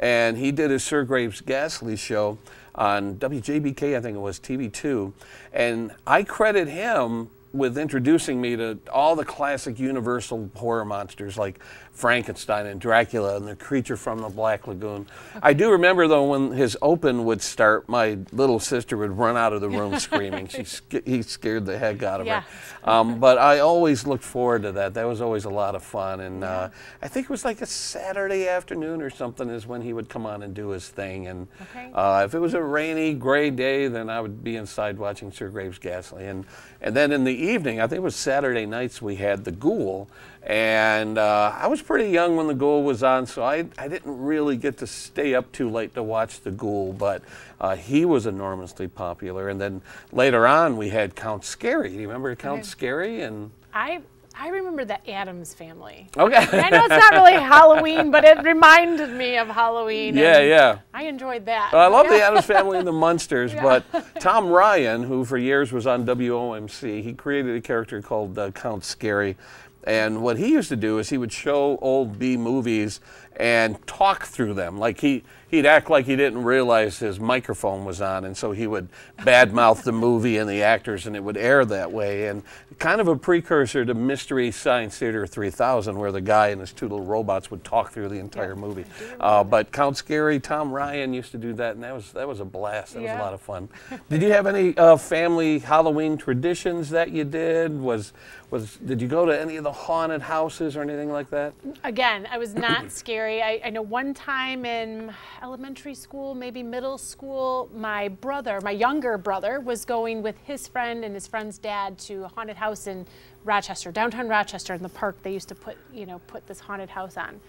and he did his Sir Graves Ghastly show on WJBK, I think it was TV2, and I credit him with introducing me to all the classic Universal horror monsters like Frankenstein and Dracula and the creature from the Black Lagoon. I do remember though when his open would start, my little sister would run out of the room (laughs) screaming. She he scared the heck out of Yeah. her. Um, but I always looked forward to that. That was always a lot of fun. And uh, I think it was like a Saturday afternoon or something is when he would come on and do his thing. And Okay. uh, if it was a rainy, gray day, then I would be inside watching Sir Graves Ghastly. And, and then in the evening, I think it was Saturday nights, we had The Ghoul. And uh, I was pretty young when The Ghoul was on, so I, I didn't really get to stay up too late to watch The Ghoul, but uh, he was enormously popular. And then later on, we had Count Scary. Do you remember Count Okay. Scary? And I I remember the Addams family. Okay. I know it's not really (laughs) Halloween, but it reminded me of Halloween. Yeah, and yeah. I enjoyed that. I love the Addams Family and the (laughs) Munsters, but Tom Ryan, who for years was on WOMC, he created a character called uh, Count Scary. And what he used to do is he would show old B movies and talk through them. Like he, he'd act like he didn't realize his microphone was on, and so he would badmouth the movie and the actors, and it would air that way. And kind of a precursor to Mystery Science Theater 3000, where the guy and his two little robots would talk through the entire movie. Uh, but Count Scary, Tom Ryan used to do that, and that was that was a blast. That was a lot of fun. did you have any uh, family Halloween traditions that you did? Was was did you go to any of the haunted houses or anything like that? Again, I was not (clears throat) scary. I, I know one time in elementary school, maybe middle school, my brother, my younger brother, was going with his friend and his friend's dad to a haunted house in Rochester, downtown Rochester, in the park. They used to put, you know, put this haunted house on.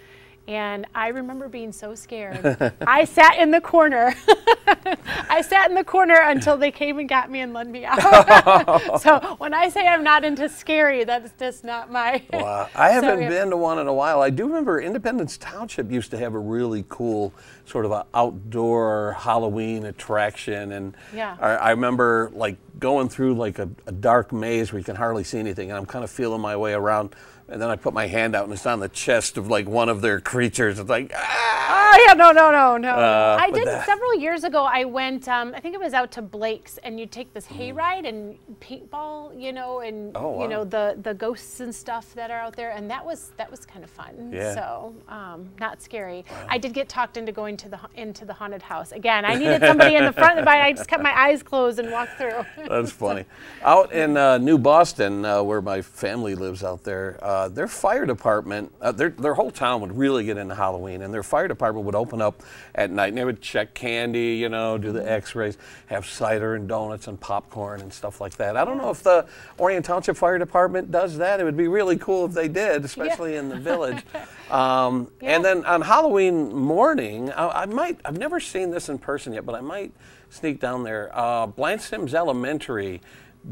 And I remember being so scared. (laughs) I sat in the corner. (laughs) I sat in the corner until they came and got me and led me out. (laughs) so when I say I'm not into scary, that's just not my. Wow. I haven't yeah. been to one in a while. I do remember Independence Township used to have a really cool sort of a outdoor Halloween attraction, and Yeah. I, I remember like going through like a, a dark maze where you can hardly see anything, and I'm kind of feeling my way around. And then I put my hand out, and it's on the chest of like one of their creatures. It's like, ah! Oh yeah, no, no, no, no. Uh, I did that- several years ago. I went. Um, I think it was out to Blake's, and you take this Mm. hayride and paintball, you know, and Oh, wow. you know the the ghosts and stuff that are out there, and that was that was kind of fun. Yeah. So um, not scary. I did get talked into going to the into the haunted house again. I needed (laughs) somebody in the front, but I just kept my eyes closed and walked through. That's (laughs) funny. Out in uh, New Boston, uh, where my family lives out there, uh, their fire department, uh, their, their whole town would really get into Halloween, and their fire department would open up at night, and they would check candy, you know, do the x-rays, have cider and donuts and popcorn and stuff like that. I don't know if the Orion Township Fire Department does that. It would be really cool if they did, especially in the (laughs) village. Um, And then on Halloween morning, I, I might, I've never seen this in person yet, but I might sneak down there. Uh, Blanche Sims Elementary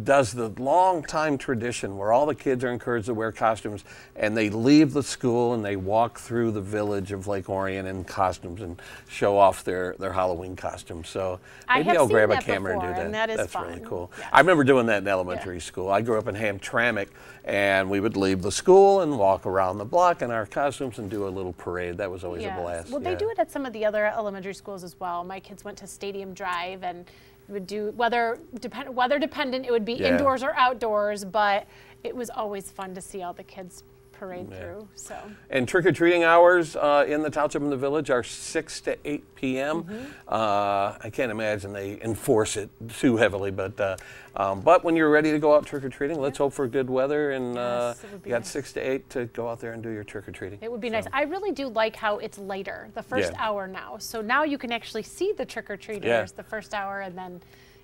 does the long time tradition where all the kids are encouraged to wear costumes and they leave the school and they walk through the village of Lake Orion in costumes and show off their, their Halloween costumes. So maybe I'll grab a camera before, and do that. and that is That's really cool. Yeah. I remember doing that in elementary school. I grew up in Hamtramck and we would leave the school and walk around the block in our costumes and do a little parade. That was always Yes. a blast. Well, they do it at some of the other elementary schools as well. My kids went to Stadium Drive and would do weather depend weather dependent. It would be Yeah. indoors or outdoors, but it was always fun to see all the kids parade through. So And trick or treating hours uh, in the township and the village are 6 to 8 p.m. Mm-hmm. Uh, I can't imagine they enforce it too heavily, but uh, um, but when you're ready to go out trick or treating, let's hope for good weather and uh, Yes, you got nice. 6 to 8 to go out there and do your trick or treating. it would be nice. I really do like how it's later, the first Yeah. hour now. So now you can actually see the trick or treaters Yeah. the first hour, and then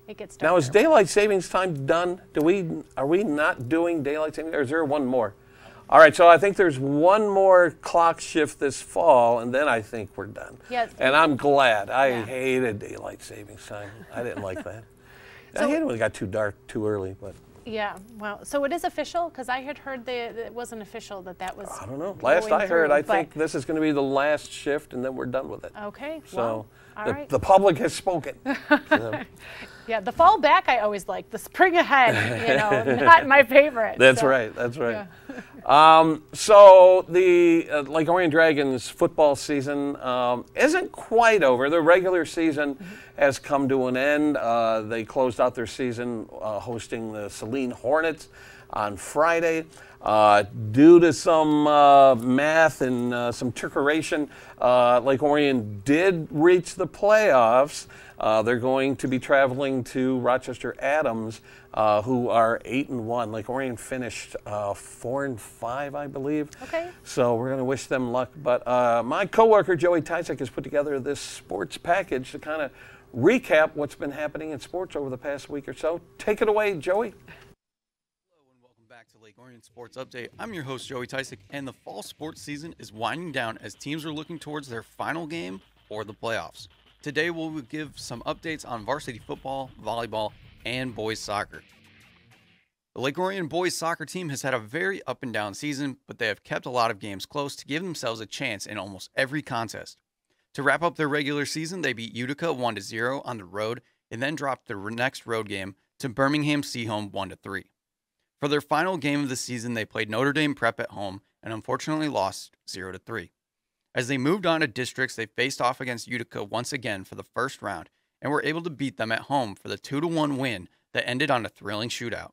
it gets. Now is daylight savings time done? Do we are we not doing daylight savings or is there one more? All right, so I think there's one more clock shift this fall, and then I think we're done. Yeah. And I'm glad. I Yeah. hated daylight savings time. I didn't like that. (laughs) I So- hated when it got too dark too early, but Yeah. Well, so it is official because I had heard that it wasn't official that that was. I don't know. Last I heard, through, I think this is going to be the last shift, and then we're done with it. Okay. So well, all the, right. the public has spoken. (laughs) So, Yeah, the fall back I always like. The spring ahead, you know, (laughs) not my favorite. that's so- right. That's right. Um, so the uh, Lake Orion Dragons football season um, isn't quite over. The regular season has come to an end. Uh, they closed out their season uh, hosting the Saline Hornets on Friday. Uh, due to some uh, math and uh, some trickeration, uh, Lake Orion did reach the playoffs. Uh, they're going to be traveling to Rochester Adams, uh, who are eight and one. Lake Orion finished uh, four and five, I believe. Okay. So we're going to wish them luck. But uh, my coworker Joey Tysek has put together this sports package to kind of recap what's been happening in sports over the past week or so. Take it away, Joey. Hello and welcome back to Lake Orion Sports Update. I'm your host, Joey Tysick, and the fall sports season is winding down as teams are looking towards their final game or the playoffs. Today, we'll give some updates on varsity football, volleyball, and boys soccer. The Lake Orion boys soccer team has had a very up and down season, but they have kept a lot of games close to give themselves a chance in almost every contest. To wrap up their regular season, they beat Utica 1 0 on the road and then dropped their next road game to Birmingham Seaholm 1 3. For their final game of the season, they played Notre Dame Prep at home and unfortunately lost 0 3. As they moved on to districts, they faced off against Utica once again for the first round and were able to beat them at home for the 2 1 win that ended on a thrilling shootout.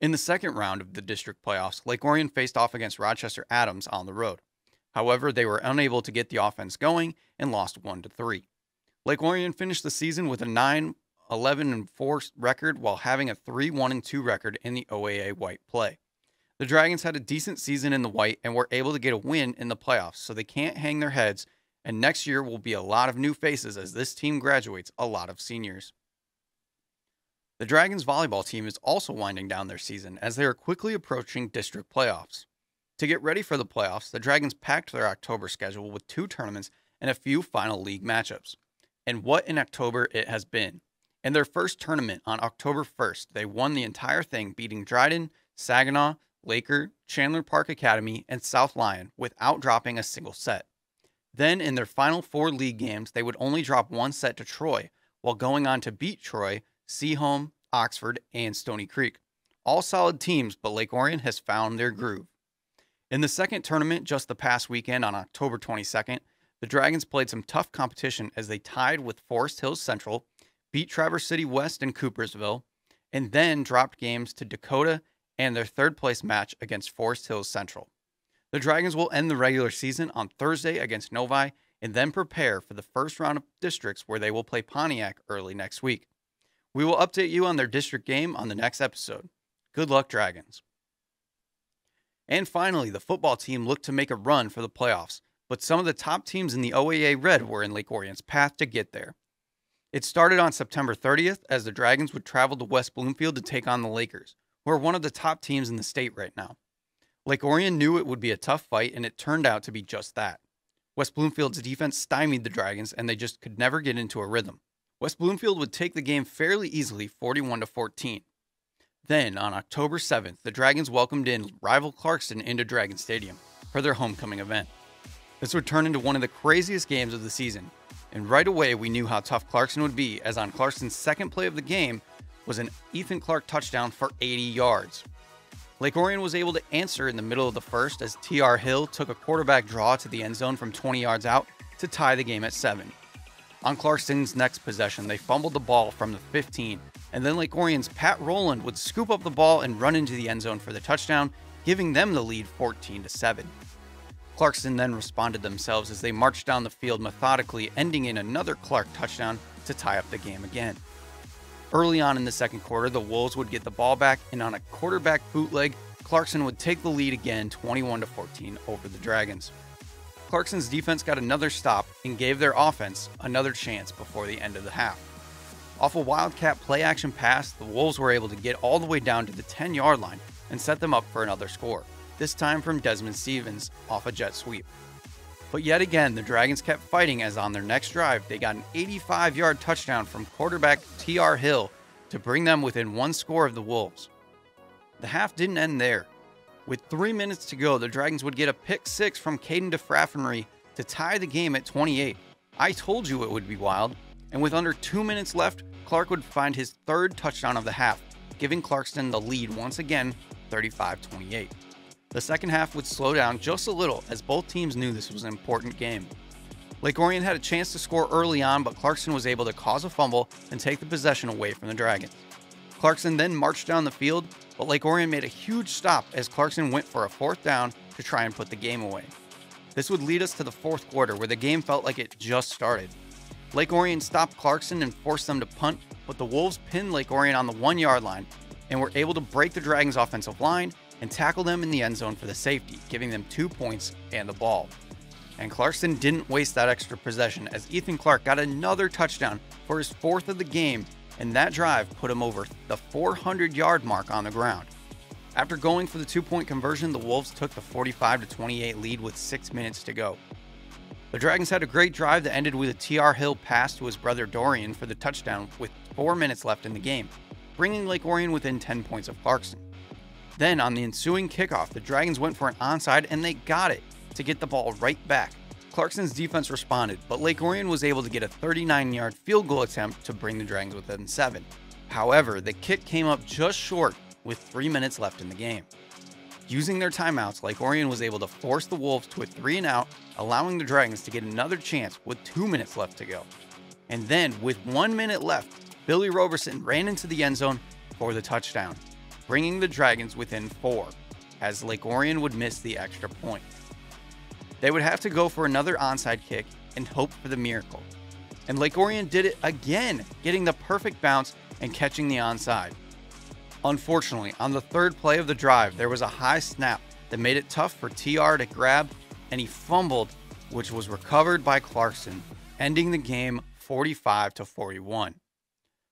In the second round of the district playoffs, Lake Orion faced off against Rochester Adams on the road. However, they were unable to get the offense going and lost 1 3. Lake Orion finished the season with a 9 11 and 4 record while having a 3 1 2 record in the OAA white play. The Dragons had a decent season in the white and were able to get a win in the playoffs, so they can't hang their heads. And next year will be a lot of new faces as this team graduates a lot of seniors. The Dragons volleyball team is also winding down their season as they are quickly approaching district playoffs. To get ready for the playoffs, the Dragons packed their October schedule with two tournaments and a few final league matchups. And what an October it has been. In their first tournament on October 1st, they won the entire thing, beating Dryden, Saginaw, Laker, Chandler Park Academy, and South Lyon without dropping a single set. Then, in their final four league games, they would only drop one set to Troy, while going on to beat Troy, Seaholm, Oxford, and Stony Creek. All solid teams, but Lake Orion has found their groove. In the second tournament, just the past weekend on October 22nd, the Dragons played some tough competition as they tied with Forest Hills Central, beat Traverse City West and Coopersville, and then dropped games to Dakota and their third place match against Forest Hills Central. The Dragons will end the regular season on Thursday against Novi and then prepare for the first round of districts where they will play Pontiac early next week. We will update you on their district game on the next episode. Good luck, Dragons. And finally, the football team looked to make a run for the playoffs, but some of the top teams in the OAA Red were in Lake Orion's path to get there. It started on September 30th as the Dragons would travel to West Bloomfield to take on the Lakers, who are one of the top teams in the state right now. Lake Orion knew it would be a tough fight, and it turned out to be just that. West Bloomfield's defense stymied the Dragons, and they just could never get into a rhythm. West Bloomfield would take the game fairly easily, 41 to 14. Then, on October 7th, the Dragons welcomed in rival Clarkston into Dragon Stadium for their homecoming event. This would turn into one of the craziest games of the season, and right away we knew how tough Clarkston would be, as on Clarkston's second play of the game was an Ethan Clark touchdown for 80 yards. Lake Orion was able to answer in the middle of the first as TR Hill took a quarterback draw to the end zone from 20 yards out to tie the game at 7. On Clarkston's next possession, they fumbled the ball from the 15, and then Lake Orion's Pat Rowland would scoop up the ball and run into the end zone for the touchdown, giving them the lead 14 to 7. Clarkston then responded themselves as they marched down the field methodically, ending in another Clark touchdown to tie up the game again. Early on in the second quarter, the Wolves would get the ball back, and on a quarterback bootleg, Clarkston would take the lead again 21 14 over the Dragons. Clarkston's defense got another stop and gave their offense another chance before the end of the half. Off a Wildcat play action pass, the Wolves were able to get all the way down to the 10 yard line and set them up for another score, this time from Desmond Stevens off a jet sweep. But yet again, the Dragons kept fighting as on their next drive, they got an 85 yard touchdown from quarterback T.R. Hill to bring them within one score of the Wolves. The half didn't end there. With three minutes to go, the Dragons would get a pick six from Caden DeFraffenry to tie the game at 28. I told you it would be wild, and with under two minutes left, Clark would find his third touchdown of the half, giving Clarkston the lead once again, 35 28. The second half would slow down just a little as both teams knew this was an important game. Lake Orion had a chance to score early on, but Clarkston was able to cause a fumble and take the possession away from the Dragons. Clarkston then marched down the field, but Lake Orion made a huge stop as Clarkston went for a fourth down to try and put the game away. This would lead us to the fourth quarter where the game felt like it just started. Lake Orion stopped Clarkston and forced them to punt, but the Wolves pinned Lake Orion on the one yard line and were able to break the Dragons' offensive line and tackle them in the end zone for the safety, giving them two points and the ball. And Clarkston didn't waste that extra possession as Ethan Clark got another touchdown for his fourth of the game, and that drive put him over the 400 yard mark on the ground. After going for the two point conversion, the Wolves took the 45 28 lead with six minutes to go. The Dragons had a great drive that ended with a TR Hill pass to his brother Dorian for the touchdown with four minutes left in the game, bringing Lake Orion within 10 points of Clarkston. Then, on the ensuing kickoff, the Dragons went for an onside and they got it to get the ball right back. Clarkston's defense responded, but Lake Orion was able to get a 39 yard field goal attempt to bring the Dragons within seven. However, the kick came up just short with three minutes left in the game. Using their timeouts, Lake Orion was able to force the Wolves to a three and out, allowing the Dragons to get another chance with two minutes left to go. And then, with one minute left, Billy Roberson ran into the end zone for the touchdown, bringing the Dragons within four, as Lake Orion would miss the extra point. They would have to go for another onside kick and hope for the miracle. And Lake Orion did it again, getting the perfect bounce and catching the onside. Unfortunately, on the third play of the drive, there was a high snap that made it tough for TR to grab, and he fumbled, which was recovered by Clarkston, ending the game 45 to 41.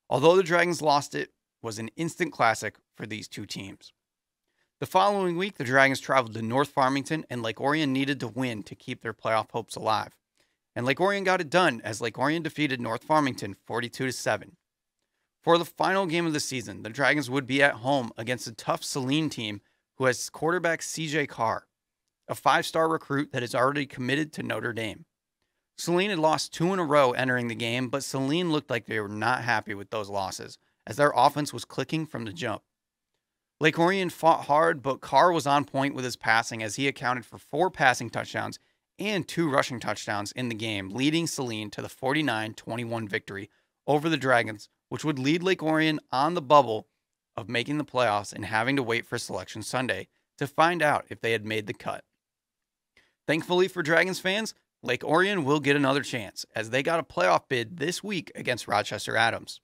Although the Dragons lost it, was an instant classic for these two teams. The following week, the Dragons traveled to North Farmington, and Lake Orion needed to win to keep their playoff hopes alive. And Lake Orion got it done as Lake Orion defeated North Farmington 42 7. For the final game of the season, the Dragons would be at home against a tough Saline team who has quarterback CJ Carr, a five star recruit that is already committed to Notre Dame. Saline had lost two in a row entering the game, but Saline looked like they were not happy with those losses, as their offense was clicking from the jump. Lake Orion fought hard, but Carr was on point with his passing as he accounted for four passing touchdowns and two rushing touchdowns in the game, leading Saline to the 49 21 victory over the Dragons which would lead Lake Orion on the bubble of making the playoffs and having to wait for Selection Sunday to find out if they had made the cut. Thankfully for Dragons fans, Lake Orion will get another chance as they got a playoff bid this week against Rochester Adams,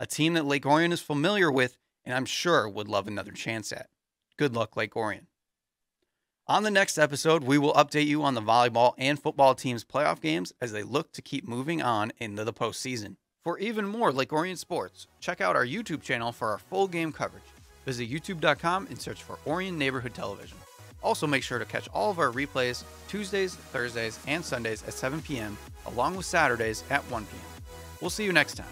a team that Lake Orion is familiar with and I'm sure would love another chance at. Good luck, Lake Orion. On the next episode, we will update you on the volleyball and football teams' playoff games as they look to keep moving on into the postseason. For even more Lake Orion sports, check out our YouTube channel for our full game coverage. Visit youtube.com and search for Orion Neighborhood Television. Also, make sure to catch all of our replays Tuesdays, Thursdays, and Sundays at 7 p.m., along with Saturdays at 1 p.m. We'll see you next time.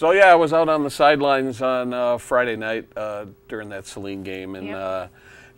So yeah, I was out on the sidelines on uh, Friday night uh, during that Saline game, and Yep. uh,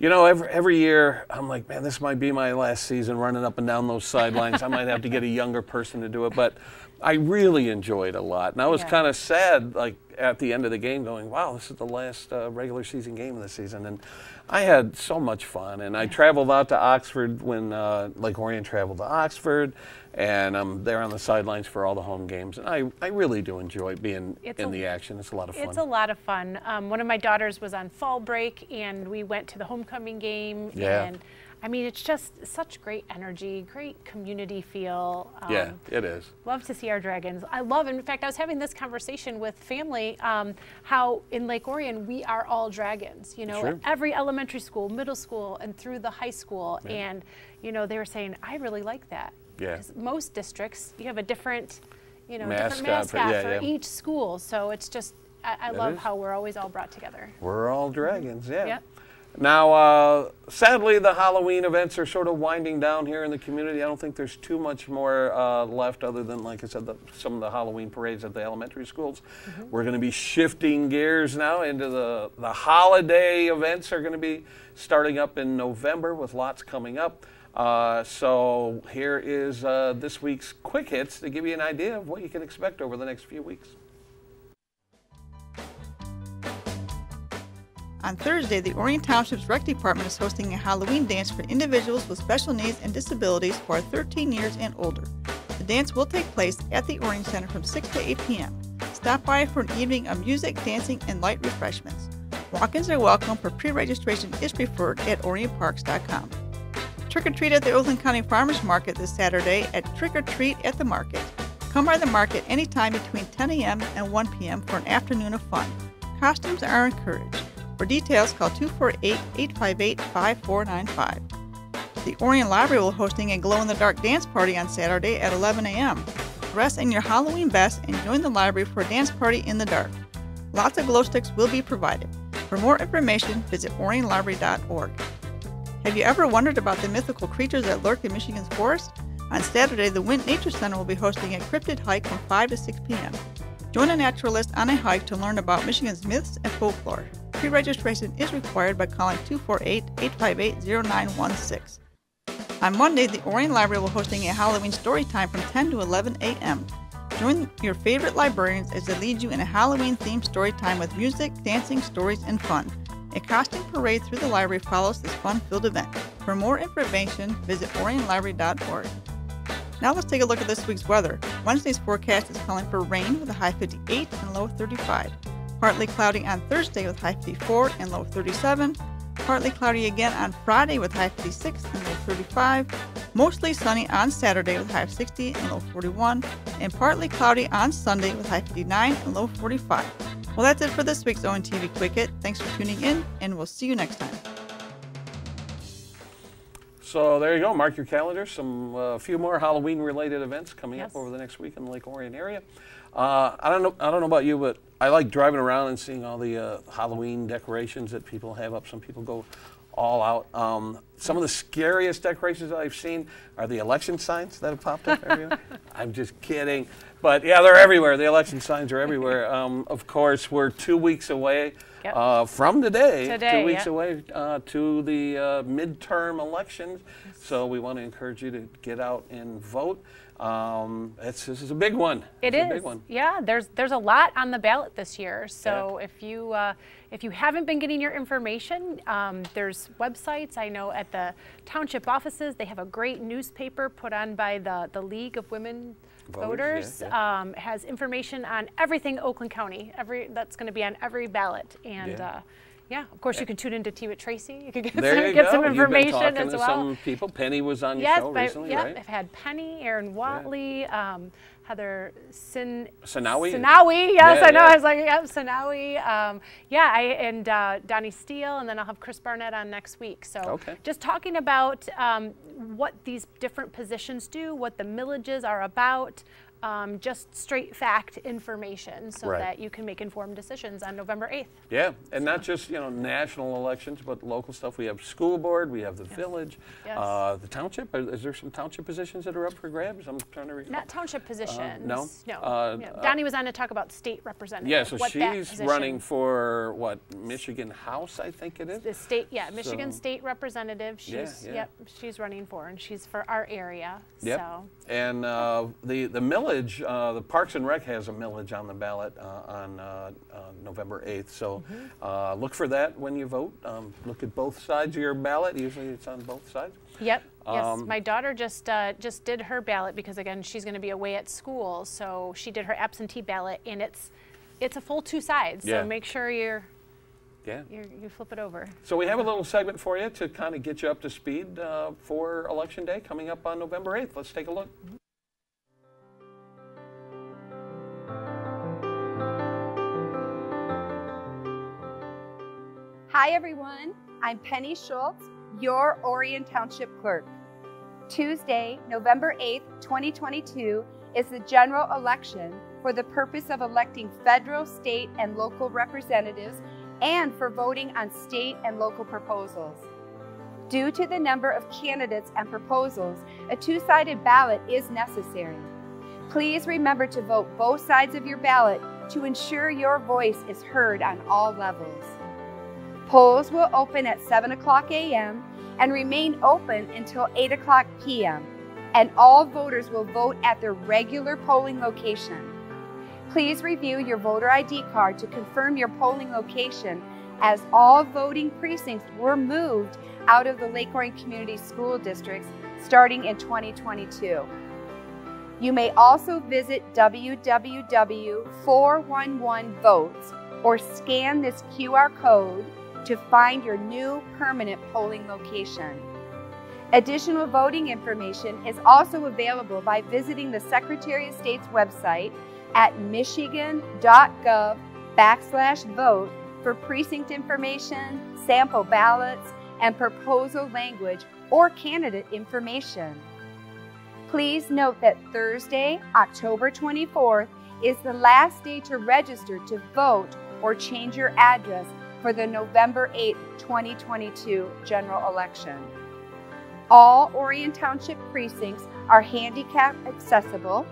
you know, every every year I'm like, man, this might be my last season running up and down those sidelines. I might have to get a (laughs) younger person to do it, but I really enjoyed a lot, and I was Yeah. kind of sad, like at the end of the game, going, wow, this is the last uh, regular season game of the season, and I had so much fun, and I traveled out to Oxford when uh, Lake Orion traveled to Oxford, and I'm there on the sidelines for all the home games, and I, I really do enjoy being It's in a- the action. It's a lot of fun. It's a lot of fun. Um, one of my daughters was on fall break, and we went to the homecoming game. Yeah. And I mean, it's just such great energy, great community feel. Um, yeah, it is. Love to see our dragons. I love, in fact, I was having this conversation with family um, how in Lake Orion we are all dragons. You know, Sure. every elementary school, middle school, and through the high school. And, you know, they were saying, I really like that. Yeah. most districts, you have a different, you know, Mascot different for- mascot yeah, for yeah. each school. So it's just, I, I love is. how we're always all brought together. We're all dragons, yeah. Yep. Now, uh, sadly, the Halloween events are sort of winding down here in the community. I don't think there's too much more uh, left, other than, like I said, the, some of the Halloween parades at the elementary schools. We're going to be shifting gears now into the the holiday events. Are going to be starting up in November with lots coming up. Uh, so here is uh, this week's quick hits to give you an idea of what you can expect over the next few weeks. On Thursday, the Orion Township's Rec Department is hosting a Halloween dance for individuals with special needs and disabilities who are 13 years and older. The dance will take place at the Orion Center from 6 to 8 p.m. Stop by for an evening of music, dancing, and light refreshments. Walk-ins are welcome, but pre-registration is preferred at orionparks.com. Trick or treat at the Oakland County Farmers Market this Saturday at Trick or Treat at the Market. Come by the market anytime between 10 a.m. and 1 p.m. for an afternoon of fun. Costumes are encouraged. For details, call 248 858 5495. The Orion Library will be hosting a glow in the dark dance party on Saturday at 11 a.m. Dress in your Halloween best and join the library for a dance party in the dark. Lots of glow sticks will be provided. For more information, visit orionlibrary.org. Have you ever wondered about the mythical creatures that lurk in Michigan's forest? On Saturday, the Wint Nature Center will be hosting a cryptid hike from 5 to 6 p.m. Join a naturalist on a hike to learn about Michigan's myths and folklore. Pre registration is required by calling 248 858 0916. On Monday, the Orion Library will be hosting a Halloween story time from 10 to 11 a.m. Join your favorite librarians as they lead you in a Halloween themed story time with music, dancing, stories, and fun. A costume parade through the library follows this fun filled event. For more information, visit orionlibrary.org. Now let's take a look at this week's weather. Wednesday's forecast is calling for rain with a high 58 and low 35. Partly cloudy on Thursday with high 54 and low 37. Partly cloudy again on Friday with high 56 and low 35. Mostly sunny on Saturday with high 60 and low 41. And partly cloudy on Sunday with high 59 and low 45. Well, that's it for this week's ONTV Quick Hit. Thanks for tuning in, and we'll see you next time. So there you go. Mark your calendar. Some a few more Halloween-related events coming Yes. up over the next week in the Lake Orion area. Uh, I don't know. I don't know about you, but I like driving around and seeing all the uh, Halloween decorations that people have up. Some people go all out. Um, some of the scariest decorations I've seen are the election signs that have popped up everywhere. (laughs) I'm just kidding, but yeah, they're everywhere. The election signs are everywhere. (laughs) Um, of course, we're two weeks away Yep. uh, from today. Today, two weeks yeah. away uh, to the uh, midterm elections. So we want to encourage you to get out and vote. Um, it's, this is a big one. It it's is. a big one. Yeah, there's there's a lot on the ballot this year. So if you uh, if you haven't been getting your information, um, there's websites. I know at the township offices they have a great newspaper put on by the the League of Women Voters, Voters. yeah, Um, has information on everything Oakland County. Every that's going to be on every ballot. And Yeah. uh, yeah, of course you can tune into Tea with Tracy. You can get There some, get some information as well. some people. Penny was on your Yes, show I, recently, yep, right? I've had Penny, Aaron Watley, um, Heather Sin. Sanawi? Sanawi, yes, Yeah, I know. yeah. I was like, yep, Sanawi. Um, yeah, I, and uh, Donnie Steele, and then I'll have Chris Barnett on next week. So Okay. just talking about um, what these different positions do, what the millages are about. Um, just straight fact information so Right. that you can make informed decisions on November 8th. Yeah, and not just, you know, national elections, but local stuff. We have school board, we have the village, Yes. uh, the township. Is there some township positions that are up for grabs? I'm trying to recall. Not township positions. no? No. Uh, no. uh, Donnie was on to talk about state representative. Yeah, so she's running for, what, Michigan House, I think it is? the state, yeah, Michigan So- State Representative. Yeah, She's, yeah. yep, she's running for, and she's for our area. Yep. So, And uh, the, the millage, uh, the Parks and Rec has a millage on the ballot uh, on uh, uh, November 8th. So Mm-hmm. uh, look for that when you vote. Um, look at both sides of your ballot. Usually it's on both sides. yep, yes. Um, My daughter just uh, just did her ballot because again she's going to be away at school, so she did her absentee ballot, and it's it's a full two sides. Yeah. So make sure you're, Yeah. you're you flip it over. So we have a little segment for you to kind of get you up to speed uh, for Election Day coming up on November 8th. Let's take a look. Hi, everyone. I'm Penny Shults, your Orion Township Clerk. Tuesday, November 8th, 2022, is the general election for the purpose of electing federal, state, and local representatives and for voting on state and local proposals. Due to the number of candidates and proposals, a two sided ballot is necessary. Please remember to vote both sides of your ballot to ensure your voice is heard on all levels. Polls will open at 7 o'clock a.m. and remain open until 8 o'clock p.m., and all voters will vote at their regular polling location. Please review your voter ID card to confirm your polling location, as all voting precincts were moved out of the Lake Orion Community School Districts starting in 2022. You may also visit www.411votes or scan this QR code to find your new permanent polling location. Additional voting information is also available by visiting the Secretary of State's website at michigan.gov backslash vote for precinct information, sample ballots, and proposal language or candidate information. Please note that Thursday, October 24th, is the last day to register to vote or change your address for the November 8, 2022 general election. All Orion Township precincts are handicap accessible.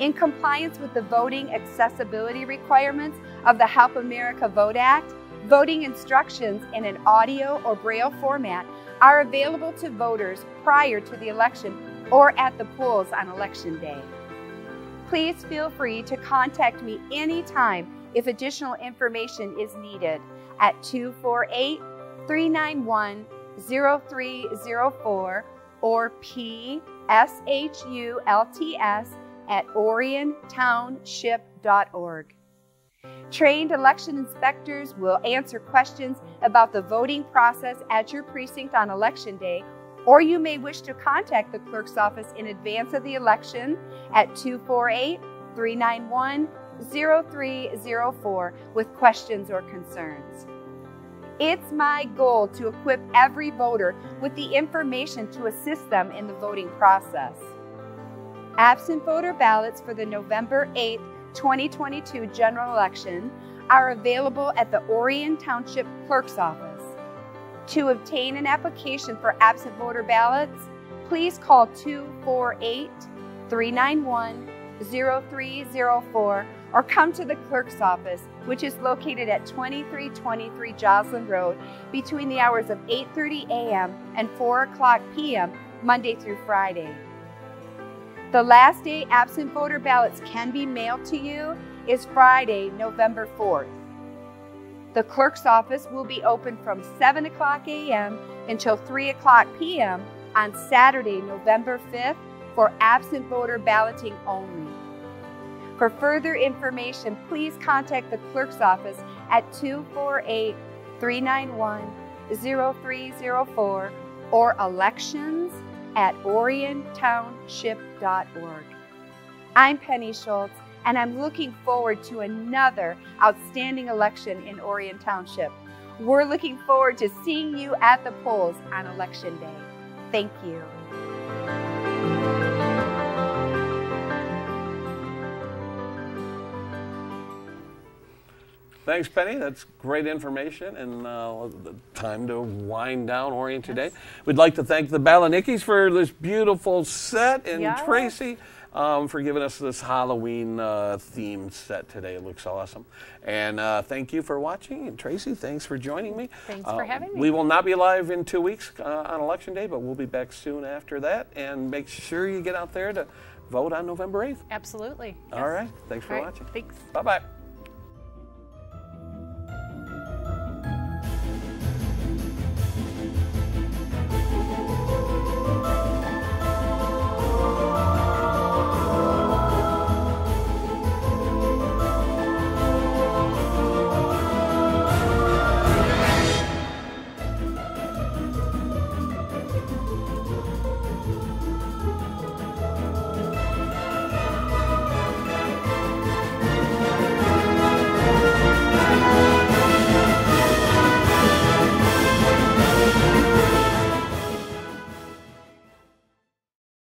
In compliance with the voting accessibility requirements of the Help America Vote Act, voting instructions in an audio or braille format are available to voters prior to the election or at the polls on election day. Please feel free to contact me anytime if additional information is needed at 248 391 0304 or PSHULTS at oriontownship.org. Trained election inspectors will answer questions about the voting process at your precinct on election day, or you may wish to contact the clerk's office in advance of the election at 248 391 0304 with questions or concerns. It's my goal to equip every voter with the information to assist them in the voting process. Absent voter ballots for the November 8th, 2022 general election are available at the Orion Township Clerk's Office. To obtain an application for absent voter ballots, please call 248 391 0304 or come to the clerk's office, which is located at 2323 Joslyn Road between the hours of 8:30 a.m. and 4 o'clock p.m. Monday through Friday. The last day absent voter ballots can be mailed to you is Friday, November 4th. The clerk's office will be open from 7 o'clock a.m. until 3 o'clock p.m. on Saturday, November 5th for absent voter balloting only. For further information, please contact the clerk's office at 248 391 0304 or elections at oriontownship.org. I'm Penny Shults, and I'm looking forward to another outstanding election in Orion Township. We're looking forward to seeing you at the polls on Election Day. Thank you. Thanks, Penny. That's great information and uh, time to wind down Orion Today. We'd like to thank the Balanickies for this beautiful set and Yes. Tracy um, for giving us this Halloween uh, themed set today. It looks awesome. And uh, thank you for watching. And Tracy, thanks for joining me. Thanks for Uh, having me. We will not be live in two weeks uh, on Election Day, but we'll be back soon after that. And make sure you get out there to vote on November 8th. Absolutely. All right. Thanks for right, watching. Thanks. Bye bye.